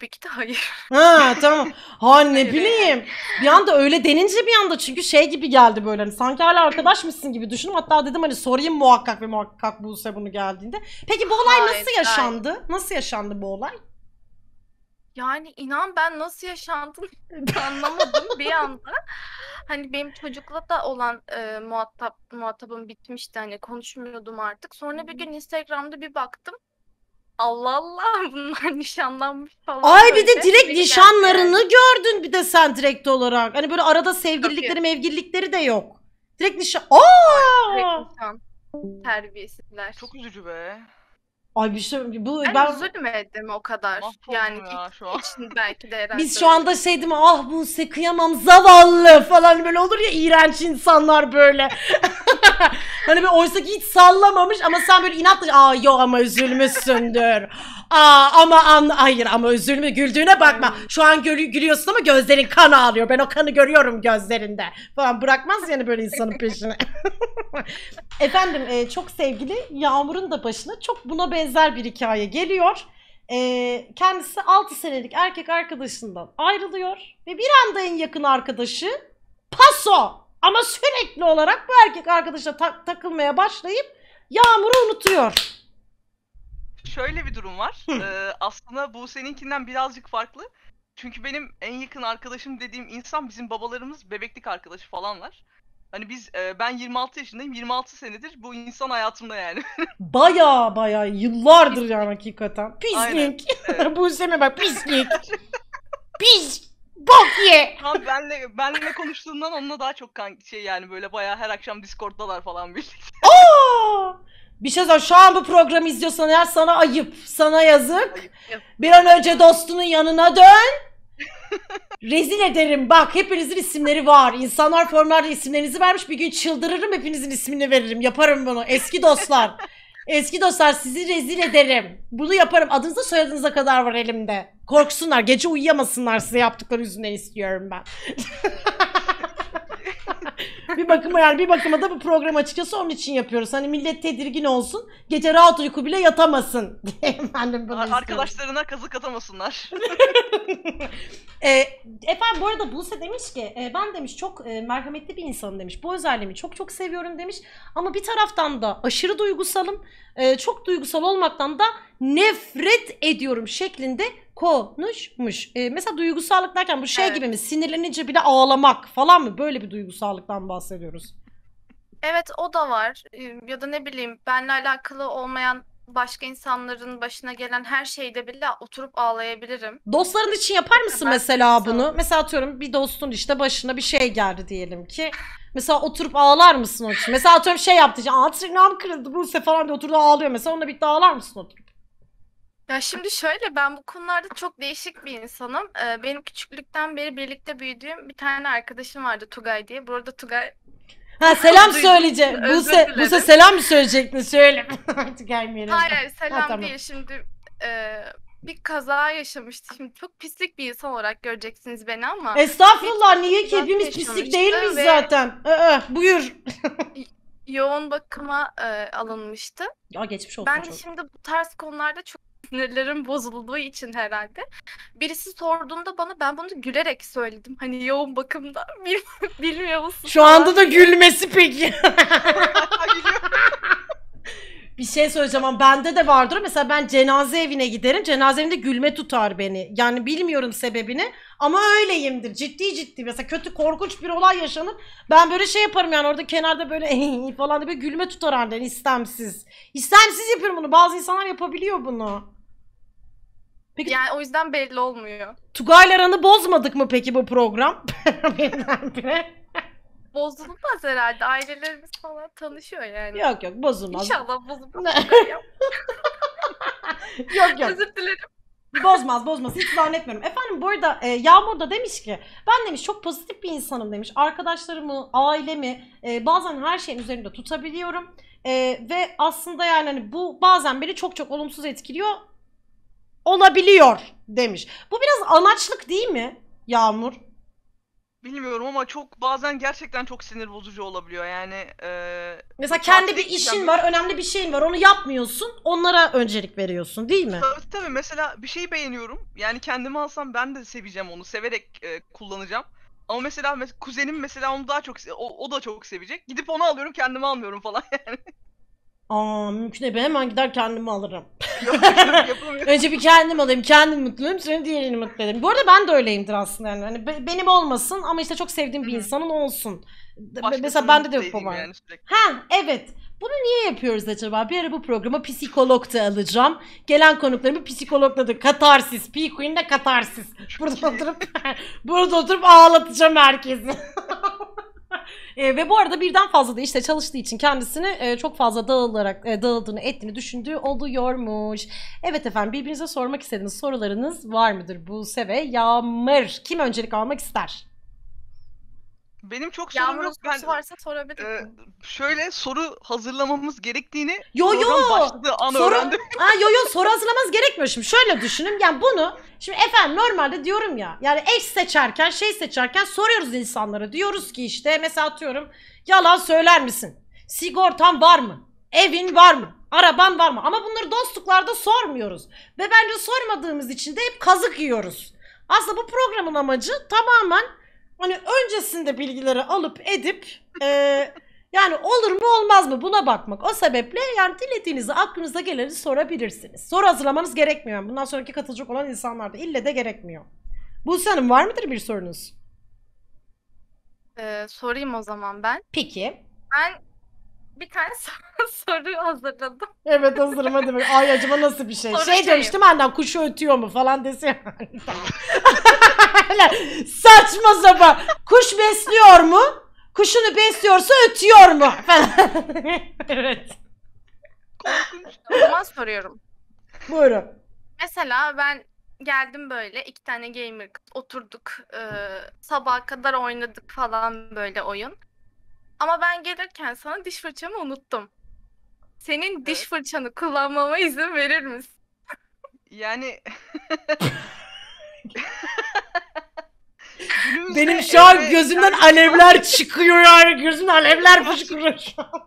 Tabii ki de hayır. Ha tamam. Ha ne Hayır bileyim. Bir anda öyle denince bir anda çünkü şey gibi geldi böyle hani sanki hala arkadaş mısın gibi düşündüm. Hatta dedim hani sorayım muhakkak ve muhakkak Buse bunu geldiğinde. Peki bu olay Hayır, nasıl yaşandı? Nasıl yaşandı bu olay? Yani inan ben nasıl yaşandım anlamadım bir anda. Hani benim çocukla da olan e, muhatap muhatabım bitmişti hani konuşmuyordum artık. Sonra bir gün Instagram'da bir baktım. Allah Allah bunlar nişanlanmış falan Ay bir de böyle. direkt nişanlarını yani. gördün bir de sen direkt olarak. Hani böyle arada sevgililikleri Tabii. mevgililikleri de yok. Direkt nişan. Aa! Direkt nişan. Terbiyesizler. Çok üzücü be. Ay bir şey bu ben, ben üzülmedim o kadar. Mahvoldum Yani ya şu an. için belki de herhalde. Biz şu anda şey değil mi? Ah Buse kıyamam zavallı falan böyle olur ya iğrenç insanlar böyle. hani böyle oysa ki hiç sallamamış ama sen böyle inatla aa yok ama üzülmüşsündür. Aa ama an hayır ama üzülme güldüğüne bakma. Şu an gülü- gülüyorsun ama gözlerin kan ağlıyor. Ben o kanı görüyorum gözlerinde. Falan bırakmaz yani böyle insanın peşine. Efendim e, çok sevgili Yağmur'un da başına çok buna benzer bir hikaye geliyor. E, kendisi 6 senelik erkek arkadaşından ayrılıyor ve bir anda en yakın arkadaşı Paso ama sürekli olarak bu erkek arkadaşa tak- takılmaya başlayıp Yağmur'u unutuyor. Şöyle bir durum var. Ee, aslında bu seninkinden birazcık farklı. Çünkü benim en yakın arkadaşım dediğim insan bizim babalarımız bebeklik arkadaşı falanlar. Hani biz e, ben 26 yaşındayım. 26 senedir bu insan hayatımda yani. Baya baya yıllardır yani hakikaten. Aynen, Pislik. evet. bu sene bak pislik. Pis. Bok ye. Tam benle benle konuştuğundan onunla daha çok kan şey yani böyle bayağı her akşam Discord'dalar falan birlikte. Aa! Bir şey söyleyeyim. Şu an bu programı izliyorsan eğer sana ayıp. Sana yazık. Ayıp. Bir an önce dostunun yanına dön. Rezil ederim. Bak hepinizin isimleri var. İnsanlar formlarda isimlerinizi vermiş. Bir gün çıldırırım hepinizin ismini veririm. Yaparım bunu. Eski dostlar. Eski dostlar sizi rezil ederim. Bunu yaparım. Adınıza soyadınıza kadar var elimde. Korksunlar. Gece uyuyamasınlar size yaptıkları yüzünden istiyorum ben. bir bakıma yani bir bakıma da bu program açıkçası onun için yapıyoruz. Hani millet tedirgin olsun. Gece rahat uyku bile yatamasın efendim bunu istiyorum. Arkadaşlarına kazık atamasınlar. E, efendim bu arada Buse demiş ki e, ben demiş çok e, merhametli bir insanım demiş. Bu özelliğimi çok çok seviyorum demiş. Ama bir taraftan da aşırı duygusalım. E, çok duygusal olmaktan da nefret ediyorum şeklinde konuşmuş. E, mesela duygusallık derken bu şey Evet. gibi mi? Sinirlenince bile ağlamak falan mı? Böyle bir duygusallıktan bahsediyoruz. Evet o da var. Ee, Ya da ne bileyim benle alakalı olmayan başka insanların başına gelen her şeyde bile oturup ağlayabilirim. Dostların için yapar mısın Ben mesela bunu? Mesela atıyorum bir dostun işte başına bir şey geldi diyelim ki. Mesela oturup ağlar mısın onun için? Mesela atıyorum şey yaptı. Aa tırnağım kırıldı Buse falan diye oturdu ağlıyor. Mesela onunla birlikte ağlar mısın oturup? Ya şimdi şöyle ben bu konularda çok değişik bir insanım. Ee, benim küçüklükten beri birlikte büyüdüğüm bir tane arkadaşım vardı Tugay diye. Bu arada Tugay Ha selam Duydum. söyleyeceğim. Özür Buse, dilerim. Buse selam mı söyleyecektin? Söyle. Artık gelmeyelim. hayır hayır selam tamam. değil. Şimdi e, bir kaza yaşamıştı. Şimdi çok pislik bir insan olarak göreceksiniz beni ama Estağfurullah niye ki hepimiz pislik değil miyiz ve- zaten? Ee, buyur. yoğun bakıma e, alınmıştı. Ya geçmiş olsun Ben de çok. şimdi bu tarz konularda çok sinirlerim bozulduğu için herhalde. Birisi sorduğunda bana ben bunu gülerek söyledim. Hani yoğun bakımda bil- bilmiyor musun? Şu anda da gülmesi peki. Bir şey söyleyeceğim ama bende de vardır. Mesela ben cenaze evine giderim. Cenaze evinde gülme tutar beni. Yani bilmiyorum sebebini ama öyleyimdir. Ciddi ciddi. Mesela kötü korkunç bir olay yaşanır. Ben böyle şey yaparım yani orada kenarda böyle falan diye böyle gülme tutar halinden istemsiz. İstemsiz yapıyorum bunu. Bazı insanlar yapabiliyor bunu. Peki Yani o yüzden belli olmuyor. Tugay'la aranı bozmadık mı peki bu program? Bozulmaz herhalde. Ailelerimiz falan tanışıyor yani. yok yok bozulmaz. İnşallah bozulmaz. Yok yok. Özür dilerim. Bozmaz bozmaz hiç zannetmiyorum. Efendim bu arada e, Yağmur da demiş ki ben demiş çok pozitif bir insanım demiş. Arkadaşlarımı, ailemi e, bazen her şeyin üzerinde tutabiliyorum. E, ve aslında yani hani bu bazen beni çok çok olumsuz etkiliyor olabiliyor demiş. Bu biraz anaçlık değil mi Yağmur? Bilmiyorum ama çok bazen gerçekten çok sinir bozucu olabiliyor yani. eee Mesela kendi bir işin var, önemli bir şeyin var. Onu yapmıyorsun. Onlara öncelik veriyorsun, değil mi? Tabii tabii mesela bir şeyi beğeniyorum. Yani kendime alsam ben de seveceğim onu. Severek e, kullanacağım. Ama mesela mes- kuzenim mesela onu daha çok se- o, o da çok sevecek. Gidip onu alıyorum kendime almıyorum falan yani. Aa mümkün değil. Ben hemen gider kendimi alırım. Önce bir kendim alayım, kendim mutluyum, sonra diğerini mutlu edeyim. Bu arada ben de öyleyimdir aslında yani. Hani be- benim olmasın ama işte çok sevdiğim bir insanın olsun. Mesela Başkasının bende de mutlu yok var. yani sürekli. Ha evet. Bunu niye yapıyoruz acaba? Bir ara bu programa psikolog da alacağım. Gelen konuklarımı psikologla da katarsis. P Queen'de katarsis. Burada oturup burada oturup ağlatacağım herkesi. E, ve bu arada birden fazla da işte çalıştığı için kendisini e, çok fazla dağılarak e, dağıldığını ettiğini düşündüğü oluyormuş. Evet efendim birbirinize sormak istediğiniz sorularınız var mıdır? Buse ve Yağmur. Kim öncelik almak ister? Benim çok sorum Yağmur'un yok. Ben sorusu varsa sorabilir e, miyim? şöyle soru hazırlamamız gerektiğini Yo yo. program başladığı an Soru, öğrendim. ha, yo yo soru hazırlamanız gerekmiyor şimdi. Şöyle düşünün. Yani bunu şimdi efendim normalde diyorum ya yani eş seçerken şey seçerken soruyoruz insanlara. Diyoruz ki işte mesela atıyorum yalan söyler misin? Sigortan var mı? Evin var mı? Araban var mı? Ama bunları dostluklarda sormuyoruz. Ve bence sormadığımız için de hep kazık yiyoruz. Aslında bu programın amacı tamamen hani öncesinde bilgileri alıp edip eee yani olur mu olmaz mı buna bakmak. O sebeple yani dilediğinizi aklınıza geleni sorabilirsiniz. Soru hazırlamanız gerekmiyor. Yani Bundan sonraki katılacak olan insanlar da ille de gerekmiyor. Buse Hanım var mıdır bir sorunuz? Ee, sorayım o zaman ben. Peki. Ben bir tane soru, soru hazırladım. Evet hazırım hadi bak. Ay acaba nasıl bir şey? Soru şey şey. demiştim annem kuşu ötüyor mu falan dese. Saçma sapan. Kuş besliyor mu? Kuşunu besliyorsa ötüyor mu? Falan. evet. O zaman soruyorum. Buyurun. Mesela ben geldim böyle iki tane gamer kız, oturduk e, sabaha kadar oynadık falan böyle oyun. Ama ben gelirken sana diş fırçamı unuttum. Senin diş Evet. fırçanı kullanmama izin verir misin? Yani Benim şu an evde gözümden alevler çıkıyor yani. Gözümden alevler fışkırıyor şu an.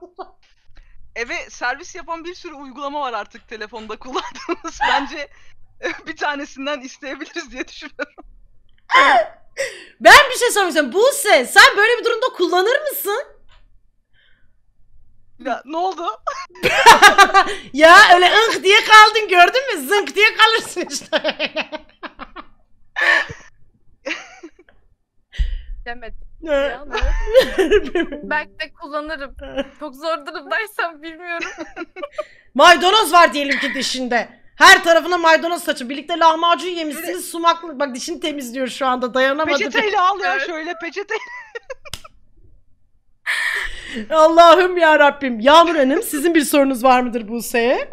eve servis yapan bir sürü uygulama var artık telefonda kullandığımız. Bence bir tanesinden isteyebiliriz diye düşünüyorum. Ben bir şey sormak istiyorum. Buse sen böyle bir durumda kullanır mısın? Ya ne oldu? ya öyle ınk diye kaldın gördün mü? Zınk diye kalırsın işte. Demedim. Ne? ya, Belki de kullanırım. Çok zor durumdaysam bilmiyorum. maydanoz var diyelim ki dişinde. Her tarafına maydanoz saçın. Birlikte lahmacun yemişsiniz. Sumaklı. Bak dişini temizliyor şu anda. Dayanamadı. Peçeteyle al ya Evet. şöyle peçete. Allah'ım ya Rabbim. Yağmur Hanım sizin bir sorunuz var mıdır Buse'ye?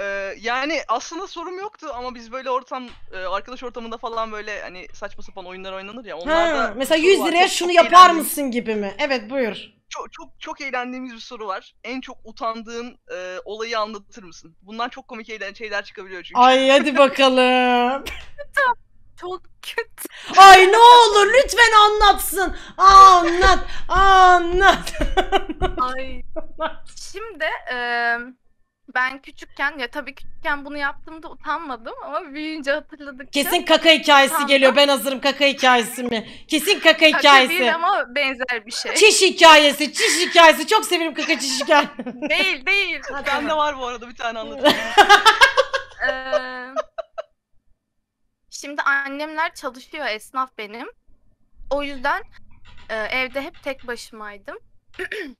Ee, yani aslında sorum yoktu ama biz böyle ortam e, arkadaş ortamında falan böyle hani saçma sapan oyunlar oynanır ya onlarda Ha, mesela soru 100 var. liraya şunu çok yapar mısın gibi mi? Evet buyur. Çok çok çok eğlendiğimiz bir soru var. En çok utandığın e, olayı anlatır mısın? Bundan çok komik eğlen şeyler çıkabiliyor çünkü. Ay hadi bakalım. Çok kötü. Ay ne olur lütfen anlatsın. Anlat. Anlat. Ay. Şimdi eee, ben küçükken ya tabii küçükken bunu yaptığımda utanmadım ama büyüyünce hatırladıkça Kesin kaka hikayesi Tamam. geliyor. Ben hazırım kaka hikayesi mi? Kesin kaka Kaka hikayesi. değil ama benzer bir şey. Çiş hikayesi, çiş hikayesi. Çok severim kaka çiş hikayesi. değil değil. Bende var bu arada bir tane anlatayım. Eee, şimdi annemler çalışıyor esnaf benim. O yüzden eee, evde hep tek başımaydım.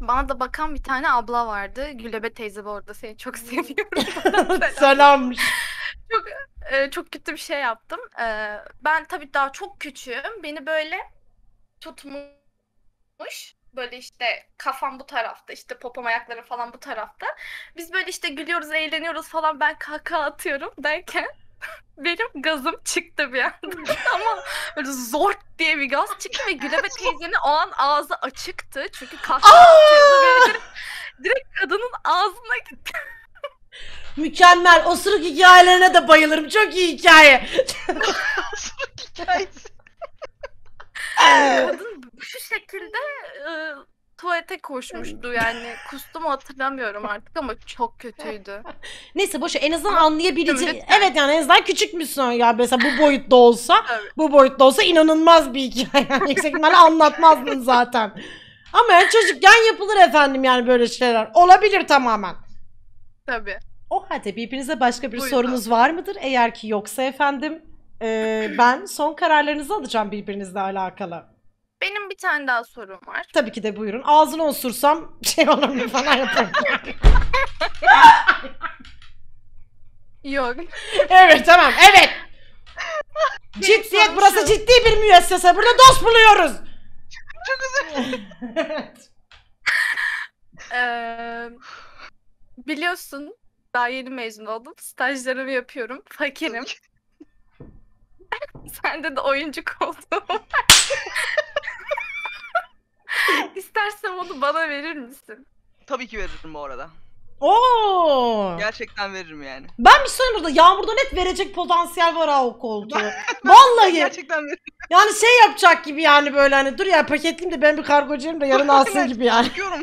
Bana da bakan bir tane abla vardı. Gülebe teyze bu arada seni çok seviyorum. Selammış. Ee, çok kötü bir şey yaptım. Ee, ben tabii daha çok küçüğüm. Beni böyle tutmuş. Böyle işte kafam bu tarafta, işte popom ayaklarım falan bu tarafta. Biz böyle işte gülüyoruz, eğleniyoruz falan. Ben kahkaha atıyorum derken benim gazım çıktı bir anda. Ama böyle zor diye bir gaz çıktı ve Gülebe teyzenin o an ağzı açıktı. Çünkü kahkaha atıyordu. Direkt, direkt kadının ağzına gitti. Mükemmel. Osuruk hikayelerine de bayılırım. Çok iyi hikaye. Hikayesi. kadın şu şekilde e, tuvalete koşmuştu yani kustumu hatırlamıyorum artık ama çok kötüydü. Neyse boş ver. en azından anlayabilecek. lütfen. Evet yani en azından küçük müsün ya mesela bu boyutta olsa Tabii. bu boyutta olsa inanılmaz bir hikaye. Yani yüksek ihtimalle anlatmazdın zaten. Ama yani çocukken yapılır efendim yani böyle şeyler. Olabilir tamamen. Tabii. O halde birbirinize başka bir Buyurun. sorunuz var mıdır? Eğer ki yoksa efendim e, ben son kararlarınızı alacağım birbirinizle alakalı. Benim bir tane daha sorum var. Tabii ki de buyurun. Ağzını osursam şey olur mu falan yaparım. Yok. evet tamam evet. Ciddiyet sorum burası şu. ciddi bir müessese. Burada dost buluyoruz. Çok özür Evet. Ee, biliyorsun daha yeni mezun oldum. Stajlarımı yapıyorum. Fakirim. Sende de oyuncu koltuğum var. İstersem onu bana verir misin? Tabii ki veririm bu arada. Oo. Gerçekten veririm yani. Ben bir söyleyeyim burada Yağmur'da net verecek potansiyel var ha o koltuğu. Vallahi. Gerçekten veririm. Yani şey yapacak gibi yani böyle hani dur ya paketleyeyim de ben bir kargocuyum da yarın alsın gibi yani. Çıkıyorum.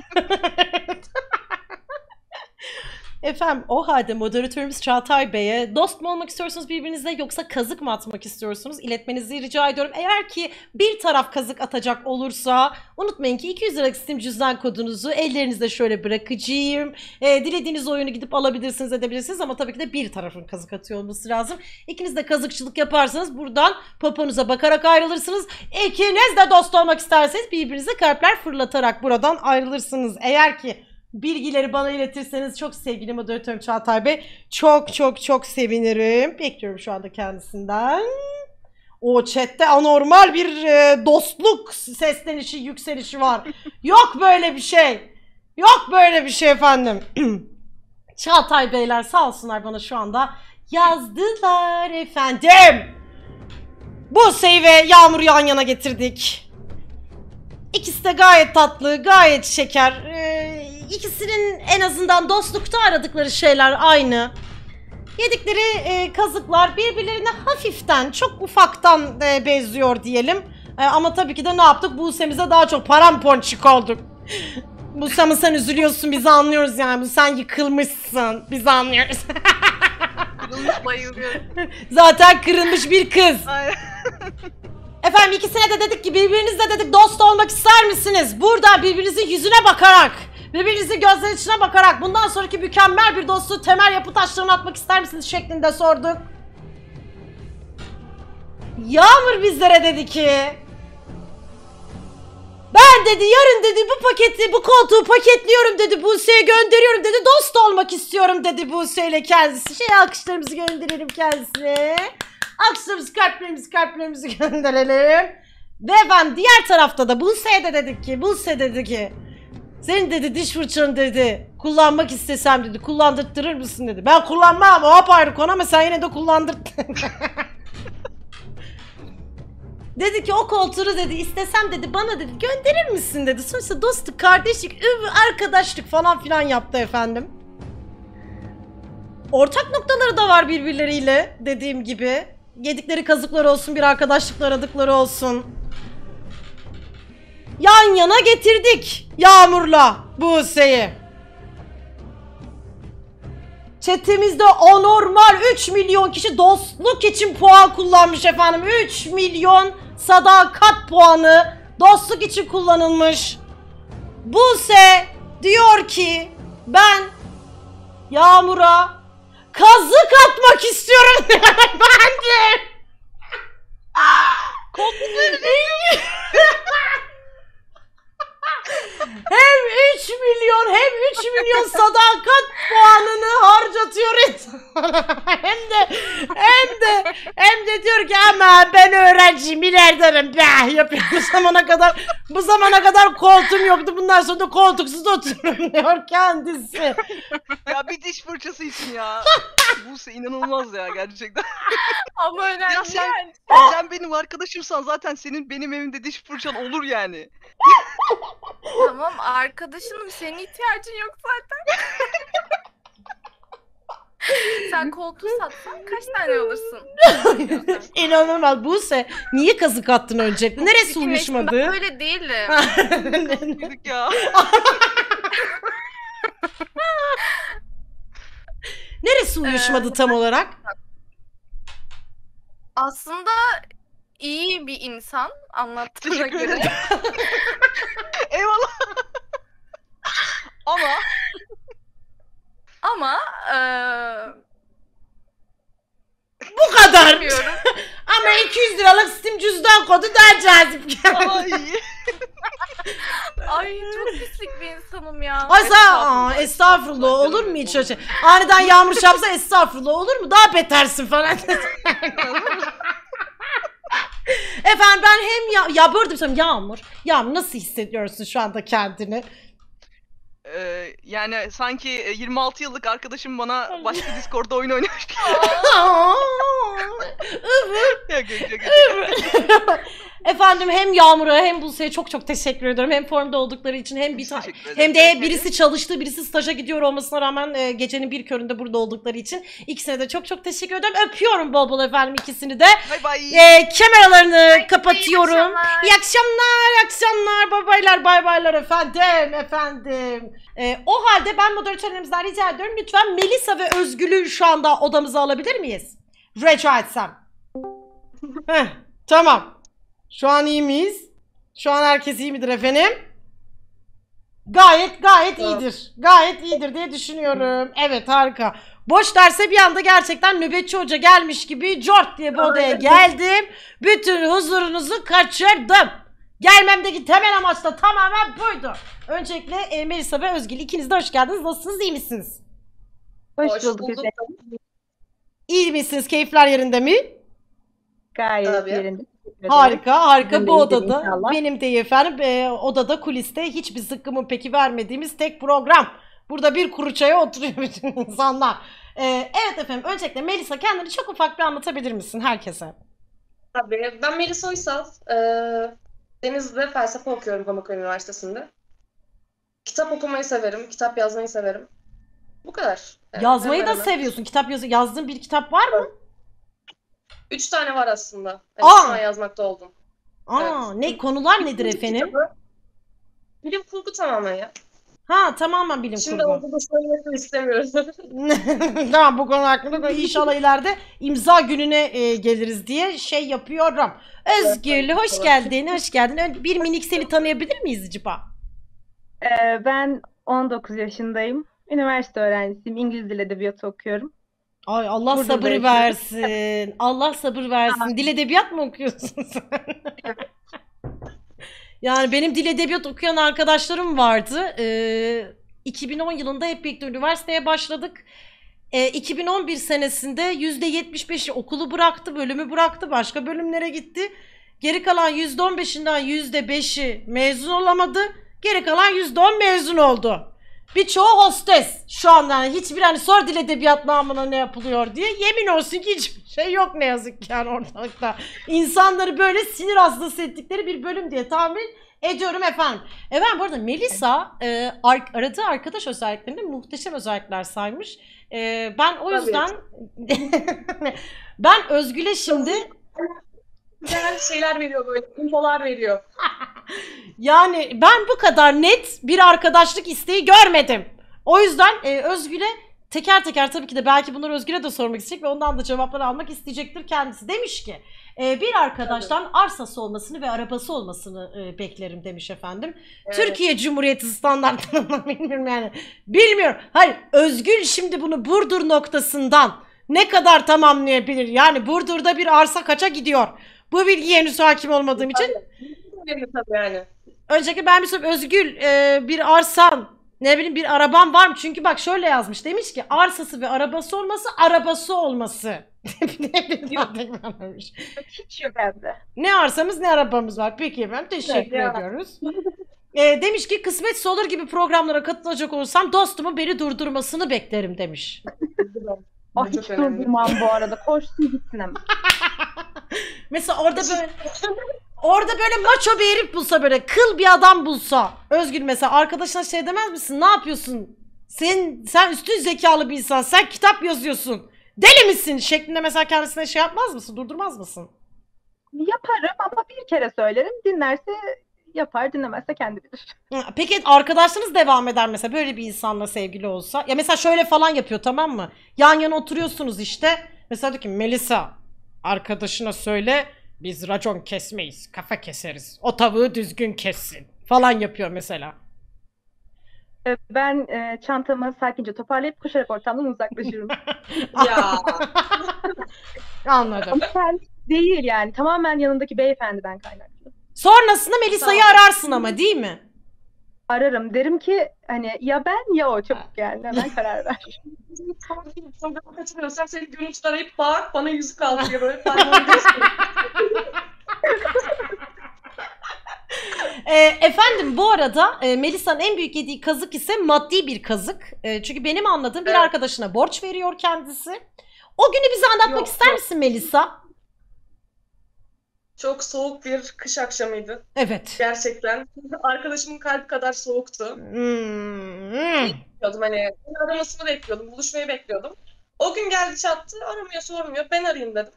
Efendim o halde moderatörümüz Çağatay Bey'e dost mu olmak istiyorsunuz birbirinize yoksa kazık mı atmak istiyorsunuz? İletmenizi rica ediyorum. Eğer ki bir taraf kazık atacak olursa unutmayın ki 200 liralık Steam cüzdan kodunuzu ellerinizde şöyle bırakacağım. Ee, dilediğiniz oyunu gidip alabilirsiniz edebilirsiniz ama tabii ki de bir tarafın kazık atıyor olması lazım. İkiniz de kazıkçılık yaparsanız buradan poponuza bakarak ayrılırsınız. İkiniz de dost olmak isterseniz birbirinize kalpler fırlatarak buradan ayrılırsınız. Eğer ki bilgileri bana iletirseniz çok sevgili moderatörüm Çağatay Bey çok çok çok sevinirim. Bekliyorum şu anda kendisinden. O chatte anormal bir e, dostluk seslenişi, yükselişi var. Yok böyle bir şey. Yok böyle bir şey efendim. Çağatay Beyler sağ olsunlar bana şu anda yazdılar efendim. Buse'yi ve Yağmur yan yana getirdik. İkisi de gayet tatlı, gayet şeker. Ee, ikisinin en azından dostlukta aradıkları şeyler aynı. Yedikleri e, kazıklar birbirlerine hafiften, çok ufaktan e, benziyor diyelim. E, ama tabii ki de ne yaptık? Buse'mize daha çok paramponçik olduk. Buse'm sen üzülüyorsun, biz anlıyoruz yani. Bu sen yıkılmışsın, biz anlıyoruz. Bayılıyorum. Zaten kırılmış bir kız. Efendim ikisine de dedik ki birbirinizle dedik dost olmak ister misiniz? Burada birbirinizin yüzüne bakarak, birbirinizin gözlerinin içine bakarak bundan sonraki mükemmel bir dostluğu temel yapı taşlarını atmak ister misiniz şeklinde sorduk. Yağmur bizlere dedi ki ben dedi yarın dedi bu paketi bu koltuğu paketliyorum dedi Buse'ye gönderiyorum dedi dost olmak istiyorum dedi Buse ile kendisi. Şey alkışlarımızı gönderelim kendisine. Alkışlarımızı kalplerimizi kalplerimizi gönderelim. Ve ben diğer tarafta da Buse'ye de dedik ki Buse dedi ki senin dedi diş fırçanı dedi kullanmak istesem dedi kullandırtırır mısın dedi. Ben kullanmam o apayrı konu ama sen yine de kullandırt. dedi ki o koltuğu dedi istesem dedi bana dedi gönderir misin dedi. Sonuçta dostluk, kardeşlik, ıvı, arkadaşlık falan filan yaptı efendim. Ortak noktaları da var birbirleriyle dediğim gibi. Yedikleri kazıklar olsun, bir arkadaşlıkla aradıkları olsun. Yan yana getirdik Yağmur'la Buse'yi. Chatimizde anormal 3 milyon kişi dostluk için puan kullanmış efendim. 3 milyon sadakat puanı dostluk için kullanılmış. Buse diyor ki ben Yağmur'a kazık atmak istiyorum ben de. hem 3 milyon hem 3 milyon sadakat puanını harcatıyor hem de hem de hem de diyor ki ama ben öğrenciyim milyarderim be yapıyor bu zamana kadar bu zamana kadar koltuğum yoktu bundan sonra da koltuksuz otururum diyor kendisi. Ya bir diş fırçası için ya. Bu inanılmaz ya gerçekten. Ama önemli Ya sen- yani. Sen benim arkadaşımsan zaten senin benim evimde diş fırçan olur yani. Tamam arkadaşınım senin ihtiyacın yok zaten. Sen koltuğu satsan kaç tane alırsın? İnanılmaz. Buse niye kazık attın öncelikle? Neresi Fikir Ben uyuşmadı? böyle değilim. Dedik ya. Neresi Ee, uyuşmadı tam olarak? Aslında iyi bir insan anlattığına Teşekkür göre. ederim. Eyvallah. Ama Ama eee Bu kadar. bilmiyorum. Ama 200 liralık Steam cüzdan kodu daha cazip geldi. ay. Ay çok pislik bir insanım ya. Ay sen Estağfurullah, aa, estağfurullah olur mu hiç öyle şey? Aniden yağmur çarpsa estağfurullah olur mu? Daha betersin falan. Efendim ben hem ya, ya böyle söyleyeyim Yağmur. Yağmur nasıl hissediyorsun şu anda kendini? Ee, yani sanki e, 26 yıllık arkadaşım bana başka Discord'da oyun. Yok, yok, yok, yok. Efendim hem Yağmur'a hem Buse'ye çok çok teşekkür ediyorum. Hem formda oldukları için hem bir ta- hem de birisi çalıştı, birisi staja gidiyor olmasına rağmen e, gecenin bir köründe burada oldukları için ikisine de çok çok teşekkür ederim. Öpüyorum bol bol efendim ikisini de. Bay bay. E, kameralarını iyi kapatıyorum. akşamlar. İyi akşamlar, iyi akşamlar, bay baylar, bay baylar efendim, efendim. E, o halde ben moderatörlerimizden rica ediyorum lütfen Melisa ve Özgül'ü şu anda odamıza alabilir miyiz? Rica etsem. Heh, tamam. Şu an iyi miyiz? Şu an herkes iyi midir efendim? Gayet gayet iyidir. Gayet iyidir diye düşünüyorum. Evet harika. Boş derse bir anda gerçekten nöbetçi hoca gelmiş gibi cort diye bu odaya geldim. Bütün huzurunuzu kaçırdım. Gelmemdeki temel amaç da tamamen buydu. Öncelikle e, Melisa ve Özgül ikiniz de hoş geldiniz. Nasılsınız? iyi misiniz? Hoş, bulduk. efendim. İyi misiniz? Keyifler yerinde mi? Gayet Tabii. yerinde. Teşekkür ederim. Harika harika bu odada inşallah. benim de efendim e, odada kuliste hiçbir zıkkımın peki vermediğimiz tek program. Burada bir kuru çaya oturuyor bütün insanlar. E, evet efendim öncelikle Melisa kendini çok ufak bir anlatabilir misin herkese? Tabii. Ben Melis Oysal. Ee, Denizli'de felsefe okuyorum Pamukkale Üniversitesi'nde. Kitap okumayı severim, kitap yazmayı severim. Bu kadar. Evet, Yazmayı da hemen hemen. seviyorsun. Kitap yazı yazdığın bir kitap var mı? Üç tane var aslında. Aa! Şu an yazmakta oldum. Aa Evet. ne konular nedir efendim? kitabı Bilim kurgu tamamen ya. Ha tamamen bilim Şimdi kurgu. orada da söylemesini istemiyoruz. tamam bu konu hakkında da inşallah ileride imza gününe e, geliriz diye şey yapıyorum. Evet, hoş geldin hoş geldin. Ön- Bir minik seni tanıyabilir miyiz acaba? Ee, ben 19 yaşındayım. Üniversite öğrencisiyim. İngiliz Dil Edebiyatı okuyorum. Ay Allah Burada sabır yaşıyorum. versin. Allah sabır versin. Dil edebiyat mı okuyorsun sen? Yani benim dil edebiyat okuyan arkadaşlarım vardı. Ee, 2010 yılında hep birlikte üniversiteye başladık. Ee, 2011 senesinde %75'i okulu bıraktı, bölümü bıraktı, başka bölümlere gitti. Geri kalan %15'inden %5'i mezun olamadı. Geri kalan %10 mezun oldu. Birçoğu hostes şu anda yani hiçbir hani sor dil edebiyat namına ne yapılıyor diye yemin olsun ki hiçbir şey yok ne yazık ki yani ortalıkta. İnsanları böyle sinir hastası ettikleri bir bölüm diye tahmin ediyorum efendim. Efendim bu arada Melisa e, ar- aradığı arkadaş özelliklerinde muhteşem özellikler saymış. E, ben o yüzden ben Özgül'e şimdi Güzel şeyler veriyor böyle, infolar veriyor. Yani ben bu kadar net bir arkadaşlık isteği görmedim. O yüzden e, Özgül'e teker teker tabii ki de belki bunları Özgür'e de sormak isteyecek ve ondan da cevaplar almak isteyecektir kendisi. Demiş ki e, bir arkadaştan arsası olmasını ve arabası olmasını e, beklerim demiş efendim. Evet. Türkiye Cumhuriyeti standartlarından bilmiyorum yani. Bilmiyorum. Hayır Özgül şimdi bunu Burdur noktasından ne kadar tamamlayabilir? Yani Burdur'da bir arsa kaça gidiyor? Bu bilgiye henüz hakim olmadığım için Önemli tabii yani. Önceki ben bir sorayım. Özgül e, bir arsan ne bileyim bir araban var mı? Çünkü bak şöyle yazmış. Demiş ki arsası ve arabası olması arabası olması. Ne bileyim, tekrarlamış. Hiç yok evde. ne arsamız ne arabamız var. Peki efendim teşekkür Evet, ediyoruz. E, demiş ki kısmetse olur gibi programlara katılacak olursam dostumun beni durdurmasını beklerim demiş. Bu hiç önemli. durdurmam bu arada. Koşsun gitsin hemen. Mesela orada böyle orada böyle maço bir herif bulsa böyle kıl bir adam bulsa Özgür mesela arkadaşına şey demez misin? Ne yapıyorsun? Sen sen üstün zekalı bir insan. Sen kitap yazıyorsun. Deli misin şeklinde mesela kendisine şey yapmaz mısın? Durdurmaz mısın? Yaparım ama bir kere söylerim. Dinlerse yapar, dinlemezse kendi bilir. Peki arkadaşlarınız devam eder mesela böyle bir insanla sevgili olsa? Ya mesela şöyle falan yapıyor tamam mı? Yan yana oturuyorsunuz işte. Mesela diyor ki Melisa arkadaşına söyle biz racon kesmeyiz. Kafa keseriz. O tavuğu düzgün kessin. Falan yapıyor mesela. Ee, Ben e, çantamı sakince toparlayıp koşarak ortamdan uzaklaşırım. Ya. Anladım. ama sen değil yani. Tamamen yanındaki beyefendiden kaynaklı. Sonrasında Melisa'yı Tamam. ararsın ama değil mi? Ararım. Derim ki hani ya ben ya o çabuk yani. Hemen karar ver. Programı kaçırıyorsam seni görüntüde arayıp bağır bana yüzük al diye böyle parmağını. Ee, efendim bu arada e, Melisa'nın en büyük yediği kazık ise maddi bir kazık. E, çünkü benim anladığım bir Evet. arkadaşına borç veriyor kendisi. O günü bize anlatmak Yok, ister yok. misin Melisa? Çok soğuk bir kış akşamıydı Evet. gerçekten. Arkadaşımın kalbi kadar soğuktu. Hmm. bekliyordum hani aramasını bekliyordum, buluşmayı bekliyordum. O gün geldi çattı, aramıyor sormuyor, ben arayayım dedim.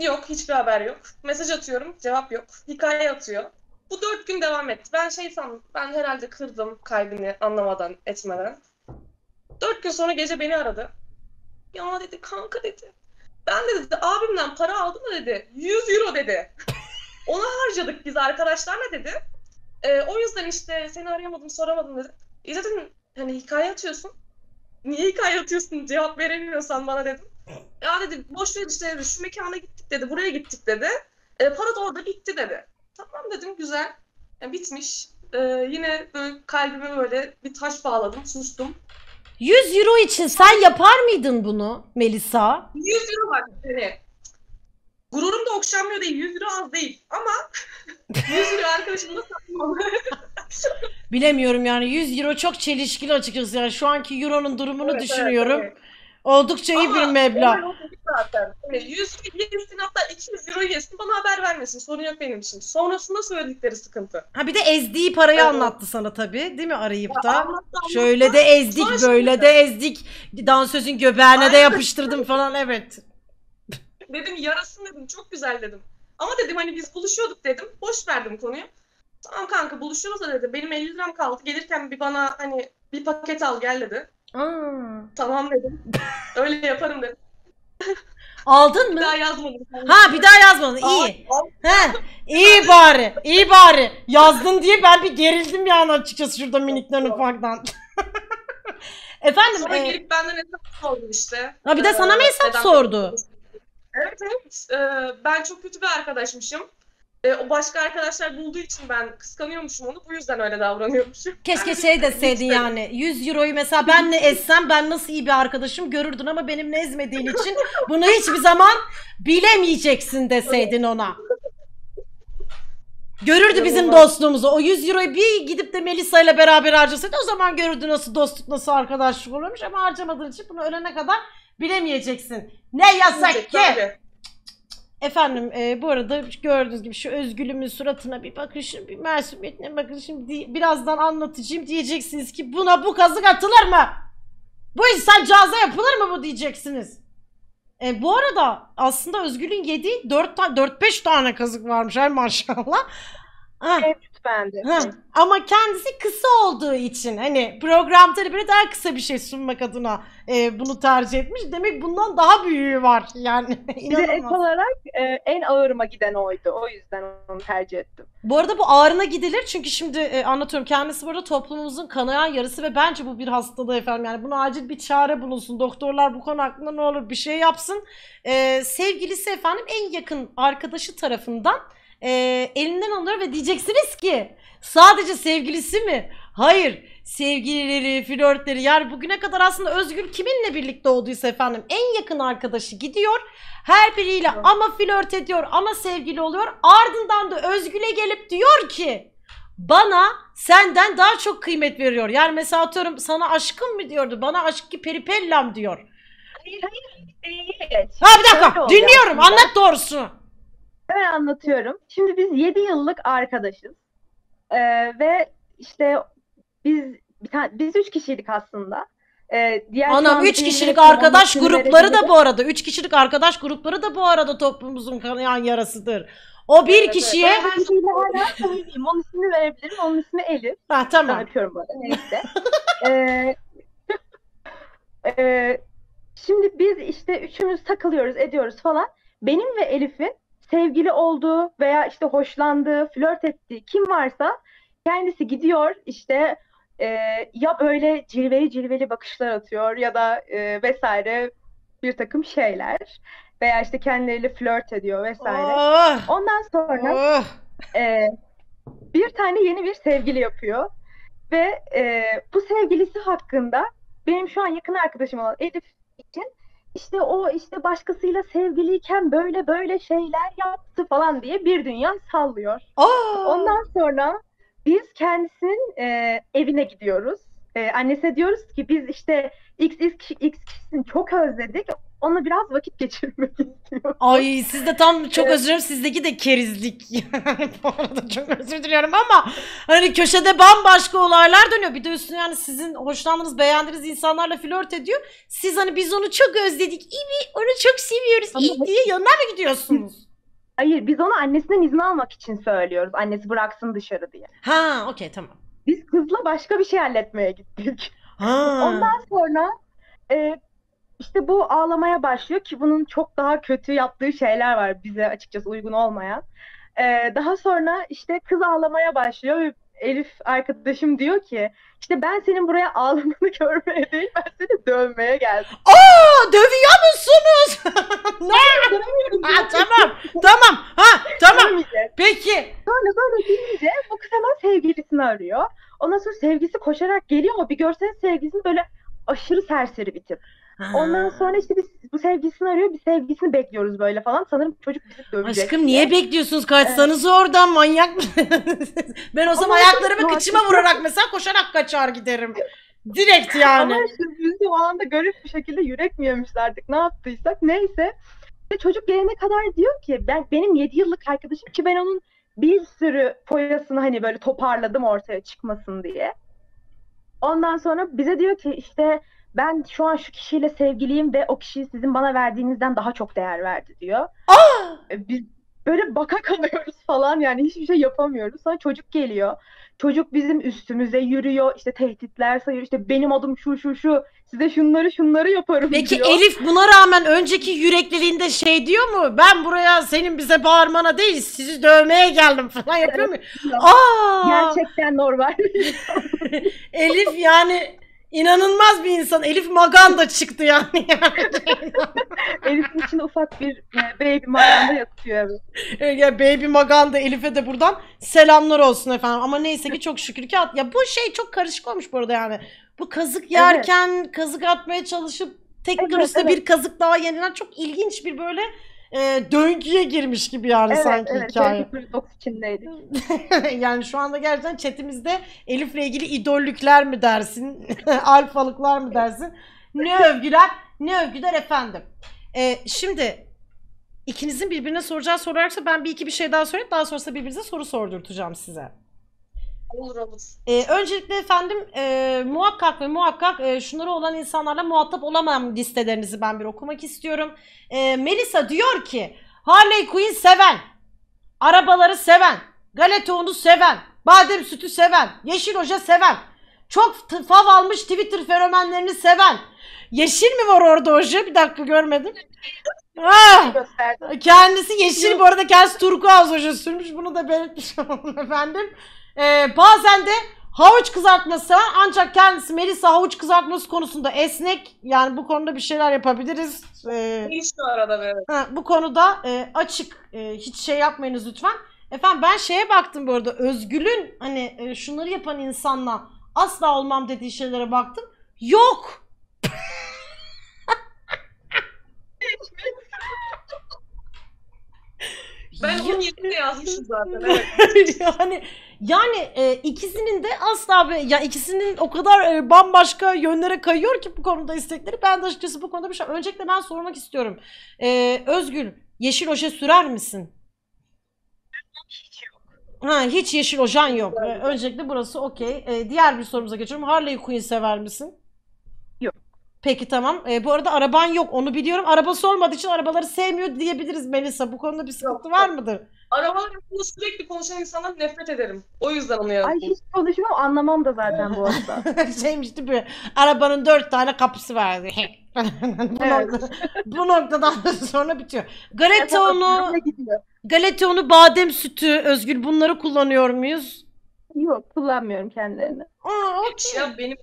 Yok, hiçbir haber yok. Mesaj atıyorum, cevap yok. Hikaye atıyor. Bu dört gün devam etti. Ben şey sandım, ben herhalde kırdım kalbini anlamadan, etmeden. Dört gün sonra gece beni aradı. Ya dedi, kanka dedi. Ben de dedi, abimden para aldım da dedi, 100 euro dedi. Onu harcadık biz arkadaşlarla dedi. Ee, o yüzden işte seni arayamadım, soramadım dedi. E zaten hani hikaye atıyorsun. Niye hikaye atıyorsun? Cevap veremiyorsan bana dedim. Ya dedi boş ver işte. Şu mekana gittik dedi. Buraya gittik dedi. E, para da orada bitti dedi. Tamam dedim güzel. Yani bitmiş. E, yine böyle kalbime böyle bir taş bağladım. Sustum. 100 euro için sen yapar mıydın bunu Melisa? 100 euro var hani. Gururum da okşanmıyor değil. 100 euro az değil. Ama 100 euro arkadaşım da satmam. Bilemiyorum yani 100 euro çok çelişkili açıkçası. Yani şu anki euronun durumunu Evet, evet, düşünüyorum. evet. Oldukça iyi bir Ama meblağ. olay o değil zaten. Hani 100 yesin hatta 200 euro yesin bana haber vermesin. Sorun yok benim için. Sonrasında söyledikleri sıkıntı. Ha bir de ezdiği parayı Evet. anlattı sana tabii değil mi arayıp da? anlattı, anlattı. Şöyle de ezdik, Sonra böyle de ezdik. Dansözün göbeğine de Aynen. yapıştırdım falan evet. Dedim yarasın dedim çok güzel dedim. Ama dedim hani biz buluşuyorduk dedim. Boş verdim konuyu. Tamam kanka buluşuyoruz da dedi. Benim 50 liram kaldı. Gelirken bir bana hani bir paket al gel dedi. Aa. Tamam dedim. Öyle yaparım dedim. Aldın Bir mı? daha yazmadım. Ha bir daha yazmadın. İyi. He. İyi bari. iyi bari. Yazdın diye ben bir gerildim yani açıkçası şurada minikten ufaktan. Efendim Sonra e, gelip benden hesap sordu işte. ha bir de sana mı Ee, hesap sordu? Evet evet. Ee, ben çok kötü bir arkadaşmışım. Ee, o başka arkadaşlar bulduğu için ben kıskanıyormuşum onu. Bu yüzden öyle davranıyormuşum. Keşke Ben- şey deseydin yani 100 euroyu mesela ben ne ezsem ben nasıl iyi bir arkadaşım görürdün ama benim ne ezmediğin için bunu hiçbir zaman bilemeyeceksin deseydin ona. Görürdü bizim dostluğumuzu. O 100 euroyu bir gidip de Melisa ile beraber harcasaydı o zaman görürdü nasıl dostluk nasıl arkadaşlık olurmuş ama harcamadığın için bunu ölene kadar bilemeyeceksin. Ne yasak ki? Tabii. Efendim e, bu arada gördüğünüz gibi şu Özgül'ümün suratına bir bakışın, bir masumiyetine bakın. Şimdi birazdan anlatacağım. Diyeceksiniz ki buna bu kazık atılır mı? Bu insan caza yapılır mı bu diyeceksiniz. E, bu arada aslında Özgül'ün yediği 4 4-5 tane kazık varmış ay maşallah. Ha, Mevcut bende. ha. Ama kendisi kısa olduğu için hani programda hani böyle daha kısa bir şey sunmak adına e, bunu tercih etmiş. Demek bundan daha büyüğü var yani. Bir de ek olarak e, en ağırıma giden oydu. O yüzden onu tercih ettim. Bu arada bu ağrına gidilir çünkü şimdi e, anlatıyorum kendisi burada toplumumuzun kanayan yarısı ve bence bu bir hastalığı efendim yani buna acil bir çare bulunsun doktorlar bu konu hakkında ne olur bir şey yapsın E, sevgilisi efendim en yakın arkadaşı tarafından e, elinden alıyor ve diyeceksiniz ki sadece sevgilisi mi? Hayır sevgilileri, flörtleri yani bugüne kadar aslında Özgür kiminle birlikte olduysa efendim en yakın arkadaşı gidiyor her biriyle ama flört ediyor ama sevgili oluyor. Ardından da Özgül'e gelip diyor ki bana senden daha çok kıymet veriyor. Yani mesela atıyorum sana aşkım mı diyordu. Bana aşk ki peripellam diyor. Hayır hayır. Değil. Ha bir dakika dinliyorum aslında. anlat doğrusunu. Hemen anlatıyorum. Şimdi biz 7 yıllık arkadaşız. Ee, ve işte biz bir tane, biz üç kişiydik aslında. Ee, diğer Anam an 3 ünlü kişilik arkadaş grupları da bu arada 3 kişilik arkadaş grupları da bu arada toplumumuzun kanayan yarasıdır. O bir Evet, kişiye Ben her şeyle hala söyleyeyim. Onun ismini verebilirim. Onun ismi Elif. ha Ben tamam. öpüyorum bu arada. Neyse. Ee, e, şimdi biz işte üçümüz takılıyoruz, ediyoruz falan. Benim ve Elif'in sevgili olduğu veya işte hoşlandığı, flört ettiği kim varsa kendisi gidiyor işte e, ya böyle cilveli cilveli bakışlar atıyor ya da e, vesaire bir takım şeyler veya işte kendileriyle flört ediyor vesaire. Oh, Ondan sonra oh. e, bir tane yeni bir sevgili yapıyor ve e, bu sevgilisi hakkında benim şu an yakın arkadaşım olan Elif işte o işte başkasıyla sevgiliyken böyle böyle şeyler yaptı falan diye bir dünya sallıyor. Aa! Ondan sonra biz kendisinin e, evine gidiyoruz. E, annesine diyoruz ki biz işte X, X, X kişisini çok özledik. Onunla biraz vakit geçirmek istiyoruz. Ay sizde tam çok Evet. özür dilerim sizdeki de kerizlik. Bu arada çok özür diliyorum ama hani köşede bambaşka olaylar dönüyor. Bir de üstüne yani sizin hoşlandığınız, beğendiğiniz insanlarla flört ediyor. Siz hani biz onu çok özledik. İyi? Onu çok seviyoruz. Ama- iyi diye yanına mı gidiyorsunuz? Hayır biz onu annesinden izin almak için söylüyoruz. Annesi bıraksın dışarı diye. Ha, okey tamam. Biz kızla başka bir şey halletmeye gittik. Ha. Ondan sonra e, işte bu ağlamaya başlıyor ki bunun çok daha kötü yaptığı şeyler var bize açıkçası uygun olmayan. E, daha sonra işte kız ağlamaya başlıyor ve Elif arkadaşım diyor ki işte ben senin buraya ağlamanı görmeye değil ben seni dövmeye geldim. Aa, dövüyor musunuz? ne? Ha, tamam. Tamam. Ha, tamam. Peki. Sonra böyle deyince bu kız hemen sevgilisini arıyor. Ondan sonra sevgilisi koşarak geliyor ama bir görseniz sevgilisini böyle aşırı serseri bir tip. Ondan sonra işte biz bu sevgilisini arıyor, biz sevgilisini bekliyoruz böyle falan. Sanırım çocuk bizi dövecek. Aşkım niye bekliyorsunuz? Kaçsanız oradan manyak mısınız? ben o zaman Ama ayaklarımı çok kıçıma vurarak mesela koşarak kaçar giderim. Direkt yani. Ama işte o anda garip bir şekilde yürek mi yemişlerdik ne yaptıysak. Neyse. Ve çocuk gelene kadar diyor ki ben benim 7 yıllık arkadaşım ki ben onun bir sürü foyasını hani böyle toparladım ortaya çıkmasın diye. Ondan sonra bize diyor ki işte ben şu an şu kişiyle sevgiliyim ve o kişi sizin bana verdiğinizden daha çok değer verdi diyor. Aa! E, Biz böyle baka kalıyoruz falan yani hiçbir şey yapamıyoruz. Sonra çocuk geliyor. Çocuk bizim üstümüze yürüyor. işte tehditler sayıyor. İşte benim adım şu şu şu. Size şunları şunları yaparım Peki diyor. Elif buna rağmen önceki yürekliliğinde şey diyor mu? Ben buraya senin bize bağırmana değil sizi dövmeye geldim falan yapıyor mu? Aa! Gerçekten normal. Elif yani inanılmaz bir insan. Elif Maganda çıktı yani. Elif'in içinde ufak bir e, baby maganda yatıyor evet. ya Baby Maganda Elif'e de buradan selamlar olsun efendim. Ama neyse ki çok şükür ki at. Ya bu şey çok karışık olmuş bu arada yani. Bu kazık yerken kazık atmaya çalışıp tekrar Evet, üstüne evet. bir kazık daha yenilen çok ilginç bir böyle e, döngüye girmiş gibi yani Evet, sanki evet. hikaye. Box içindeydik. yani şu anda gerçekten chatimizde Elif'le ilgili idollükler mi dersin? Alfalıklar mı dersin? Ne övgüler, ne övgüler efendim. Ee, şimdi ikinizin birbirine soracağı soru varsa ben bir iki bir şey daha sorayım. Daha sonrasında birbirinize soru sordurtacağım size. Olur olur. Ee, öncelikle efendim e, muhakkak ve muhakkak e, şunları olan insanlarla muhatap olamam listelerinizi ben bir okumak istiyorum. E, Melisa diyor ki Harley Quinn seven, arabaları seven, galeta unu seven, badem sütü seven, yeşil oje seven, çok fav almış Twitter fenomenlerini seven. Yeşil mi var orada oje? Bir dakika görmedim. Ah! Gösterdi. Kendisi yeşil bu arada kendisi turkuaz oje sürmüş. Bunu da belirtmiş olalım efendim. Ee, bazen de havuç kızartması ancak kendisi Melisa havuç kızartması konusunda esnek. Yani bu konuda bir şeyler yapabiliriz. Ee, şu arada be. ha, bu konuda e, açık. E, hiç şey yapmayınız lütfen. Efendim ben şeye baktım bu arada. Özgül'ün hani e, şunları yapan insanla asla olmam dediği şeylere baktım. Yok. Ben onun yerine yazmışım zaten. Evet. yani yani e, ikisinin de asla be, ya ikisinin o kadar e, bambaşka yönlere kayıyor ki bu konuda istekleri. Ben de açıkçası bu konuda bir şey. Öncelikle ben sormak istiyorum. E, Özgül, yeşil oje sürer misin? Ha, hiç yeşil ojan yok. E, öncelikle burası okey. E, diğer bir sorumuza geçiyorum. Harley Quinn sever misin? Yok. Peki tamam. E, bu arada araban yok onu biliyorum. Arabası olmadığı için arabaları sevmiyor diyebiliriz Melisa. Bu konuda bir sıkıntı var mıdır? Arabalar hakkında sürekli konuşan insandan nefret ederim. O yüzden onu Ay yazdım. hiç konuşmam anlamam da zaten bu arada. Şeymiş değil mi? Arabanın dört tane kapısı vardı. bu, Evet. nokta- bu noktadan sonra bitiyor. Galeta unu, gidiyor. galeta unu, badem sütü, Özgül bunları kullanıyor muyuz? Yok kullanmıyorum kendilerini. Aa, okey. Ya benim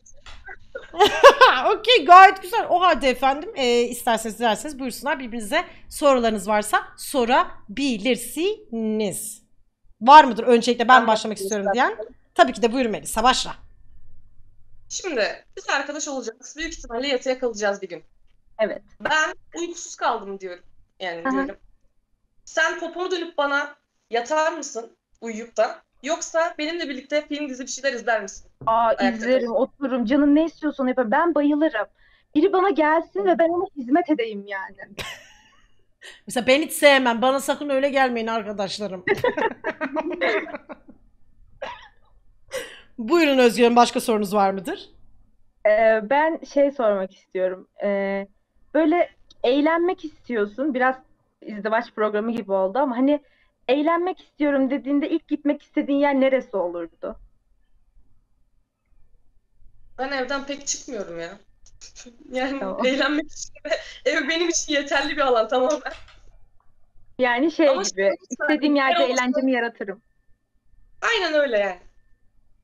Okey gayet güzel. O halde efendim e, isterseniz dilerseniz buyursunlar birbirinize sorularınız varsa sorabilirsiniz. Var mıdır öncelikle ben Ben başlamak istiyorum diyen? Tabii ki de buyurun Melisa başla. Şimdi biz arkadaş olacağız. Büyük ihtimalle yatıya kalacağız bir gün. Evet. Ben uykusuz kaldım diyorum. Yani Aha. diyorum. Sen poponu dönüp bana yatar mısın uyuyup da? Yoksa benimle birlikte film dizi bir şeyler izler misin? Aa Ayakta izlerim, otururum. Canın ne istiyorsan yaparım. Ben bayılırım. Biri bana gelsin ve ben ona hizmet edeyim yani. Mesela ben hiç sevmem. Bana sakın öyle gelmeyin arkadaşlarım. Buyurun Özgür Hanım, başka sorunuz var mıdır? Ee, ben şey sormak istiyorum. Ee, böyle eğlenmek istiyorsun. Biraz izdivaç programı gibi oldu ama hani eğlenmek istiyorum dediğinde ilk gitmek istediğin yer neresi olurdu? Ben evden pek çıkmıyorum ya. Yani Tamam. eğlenmek için de ev benim için yeterli bir alan tamamen. Yani şey Ama gibi. şöyle istediğim yerde olsa- eğlencemi yaratırım. Aynen öyle yani.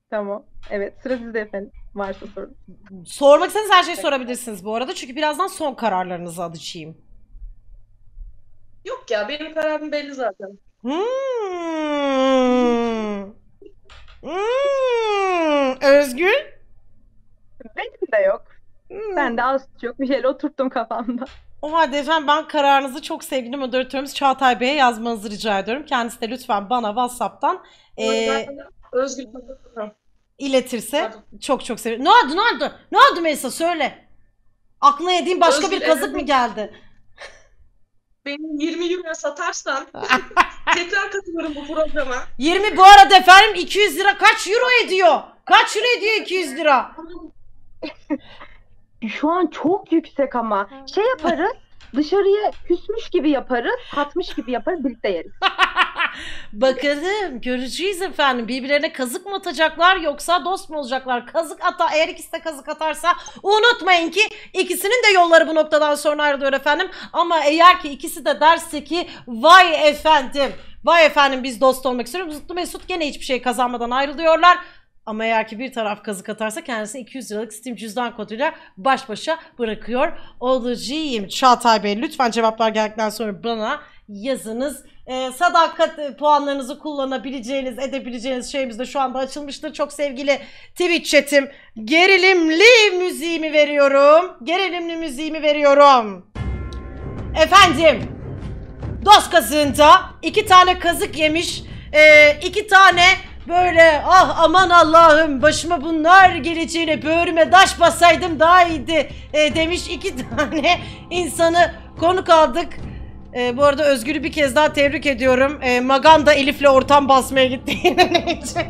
Tamam. Evet, sıra sizde efendim. Varsa sorun. Sormak istediğiniz her şeyi sorabilirsiniz bu arada. Çünkü birazdan son kararlarınızı alacağım. Yok ya benim kararım belli zaten. Hmm. Hmm. Özgür? Benim de yok. Hmm. Ben de az çok bir şeyle oturttum kafamda. O halde efendim ben kararınızı çok sevgili moderatörümüz Çağatay Bey'e yazmanızı rica ediyorum. Kendisi de lütfen bana WhatsApp'tan eee, Özgür iletirse Pardon. çok çok sevinirim. Ne oldu ne oldu? Ne oldu Melisa söyle. Aklına yediğin başka Özgür, bir kazık evet. mı geldi? benim 20 euro satarsan tekrar katılırım bu programa. 20 bu arada efendim 200 lira kaç euro ediyor? Kaç euro ediyor 200 lira? Şu an çok yüksek ama. Şey yaparız. Dışarıya küsmüş gibi yaparız. Katmış gibi yaparız. Birlikte yeriz. Bakalım göreceğiz efendim. Birbirlerine kazık mı atacaklar yoksa dost mu olacaklar? Kazık ata eğer ikisi de kazık atarsa unutmayın ki ikisinin de yolları bu noktadan sonra ayrılıyor efendim. Ama eğer ki ikisi de derse ki vay efendim vay efendim biz dost olmak istiyoruz. Mutlu Mesut gene hiçbir şey kazanmadan ayrılıyorlar. Ama eğer ki bir taraf kazık atarsa kendisine 200 liralık Steam cüzdan koduyla baş başa bırakıyor olacağım. Çağatay Bey lütfen cevaplar geldikten sonra bana yazınız. Ee, sadakat e, puanlarınızı kullanabileceğiniz, edebileceğiniz şeyimiz de şu anda açılmıştır. Çok sevgili Twitch chatim. Gerilimli müziğimi veriyorum. Gerilimli müziğimi veriyorum. Efendim. Dost kazığında iki tane kazık yemiş. e, iki tane böyle ah aman Allah'ım başıma bunlar geleceğine böğrüme taş basaydım daha iyiydi e, demiş iki tane insanı konuk aldık. E, bu arada Özgür'ü bir kez daha tebrik ediyorum. E, Maganda Elif'le ortam basmaya gittiğinin için.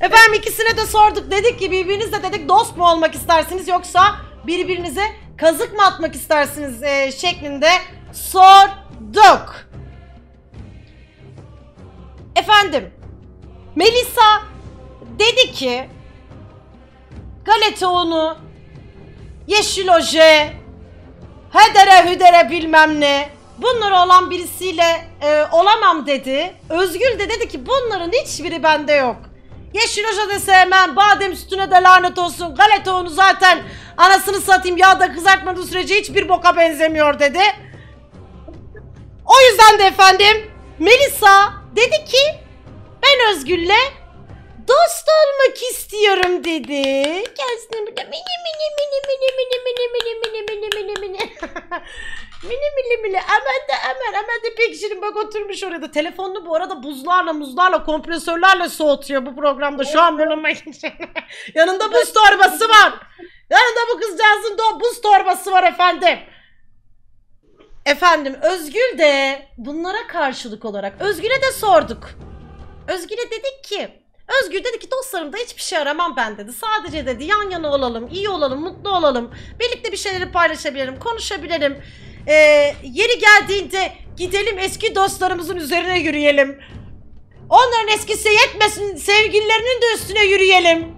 Efendim ikisine de sorduk. Dedik ki birbirinizle dedik dost mu olmak istersiniz yoksa birbirinize kazık mı atmak istersiniz e, şeklinde sorduk. Efendim Melisa dedi ki galeta unu yeşil oje hedere hüdere bilmem ne bunları olan birisiyle e, olamam dedi. Özgül de dedi ki bunların hiçbiri bende yok. Yeşil oje de sevmem, badem sütüne de lanet olsun. Galeta unu zaten anasını satayım yağda kızartmadığı sürece hiçbir boka benzemiyor dedi. O yüzden de efendim Melisa dedi ki ben Özgül'le dost olmak istiyorum dedi. Kendisine böyle mini mini mini mini mini mini mini mini mini mini mini mini mini mini hemen de hemen hemen de pek şirin bak oturmuş orada. Telefonunu bu arada buzlarla muzlarla kompresörlerle soğutuyor bu programda şu an bulunmak için. Yanında buz torbası var. Yanında bu kızcağızın da buz torbası var efendim. Efendim Özgül de bunlara karşılık olarak Özgül'e de sorduk. Özgül'e dedik ki Özgür dedi ki dostlarımda hiçbir şey aramam ben dedi. Sadece dedi yan yana olalım, iyi olalım, mutlu olalım. Birlikte bir şeyleri paylaşabilirim, konuşabilirim. Ee, yeri geldiğinde gidelim eski dostlarımızın üzerine yürüyelim. Onların eskisi yetmesin sevgililerinin de üstüne yürüyelim.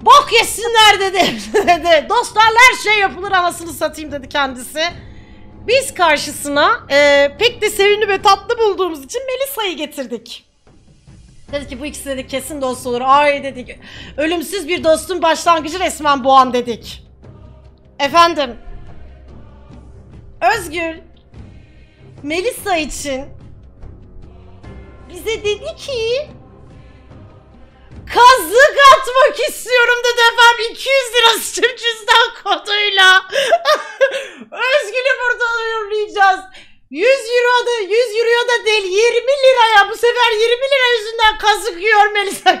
Bok yesinler dedi. dedi. Dostlarla her şey yapılır anasını satayım dedi kendisi. Biz karşısına e, pek de sevimli ve tatlı bulduğumuz için Melisa'yı getirdik. Dedi ki bu ikisi dedi kesin dost olur. Ay dedik. Ölümsüz bir dostun başlangıcı resmen bu an dedik. Efendim. Özgür. Melisa için bize dedi ki kazık atmak istiyorum dedi efendim 200 lira Steam cüzdan koduyla. Özgür'ü burada uğurlayacağız. 100 euro da 100 euro da değil 20 liraya bu sefer 20 lira yüzünden kazık yiyor Melisa.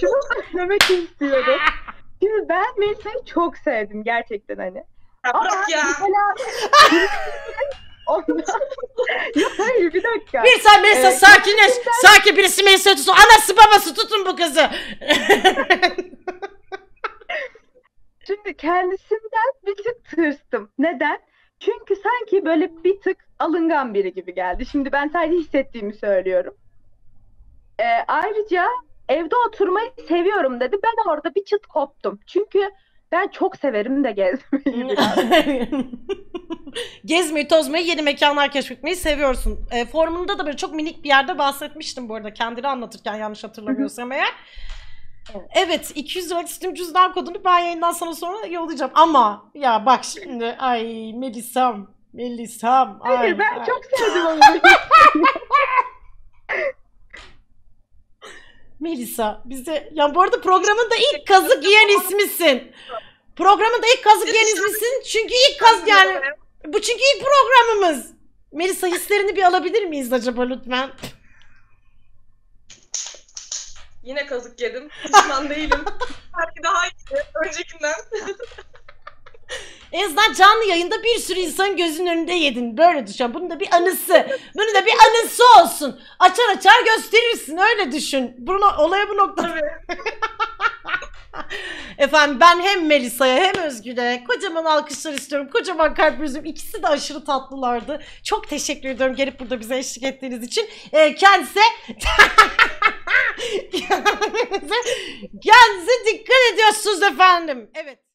Şunu söylemek istiyorum. Şimdi ben Melisa'yı çok sevdim gerçekten hani. Ya Ama bırak ya. mesela Yok hayır bir dakika. Bir sen Melisa Ee, sakinleş. Sakin birisi Melisa'yı tutsun. Anası babası tutun bu kızı. Şimdi kendisinden bir tık tırstım. Neden? Çünkü sanki böyle bir tık alıngan biri gibi geldi. Şimdi ben sadece hissettiğimi söylüyorum. Ee, ayrıca evde oturmayı seviyorum dedi. Ben orada bir çıt koptum. Çünkü ben çok severim de gezmeyi biraz. Gezmeyi, tozmayı, yeni mekanlar keşfetmeyi seviyorsun. E, forumunda da böyle çok minik bir yerde bahsetmiştim bu arada kendini anlatırken yanlış hatırlamıyorsam eğer. Evet 200 liralık Steam cüzdan kodunu ben yayından sana sonra yollayacağım ama ya bak şimdi ay Melisam Melisam ay, Hayır ben ay. çok sevdim onu. Melisa bize ya bu arada programın da ilk kazık yiyen ismisin. Programın da ilk kazık yiyen ismisin çünkü ilk kaz yani bu çünkü ilk programımız. Melisa hislerini bir alabilir miyiz acaba lütfen? Yine kazık yedim. Pişman değilim. Belki daha iyi. Öncekinden. En azından canlı yayında bir sürü insanın gözünün önünde yedin. Böyle düşün. Bunun da bir anısı. Bunun da bir anısı olsun. Açar açar gösterirsin. Öyle düşün. Bunu, olaya bu nokta. Efendim ben hem Melisa'ya hem Özgür'e kocaman alkışlar istiyorum. Kocaman kalp üzüm. İkisi de aşırı tatlılardı. Çok teşekkür ediyorum gelip burada bize eşlik ettiğiniz için. Ee, kendisi kendinize, kendinize dikkat ediyorsunuz efendim. Evet.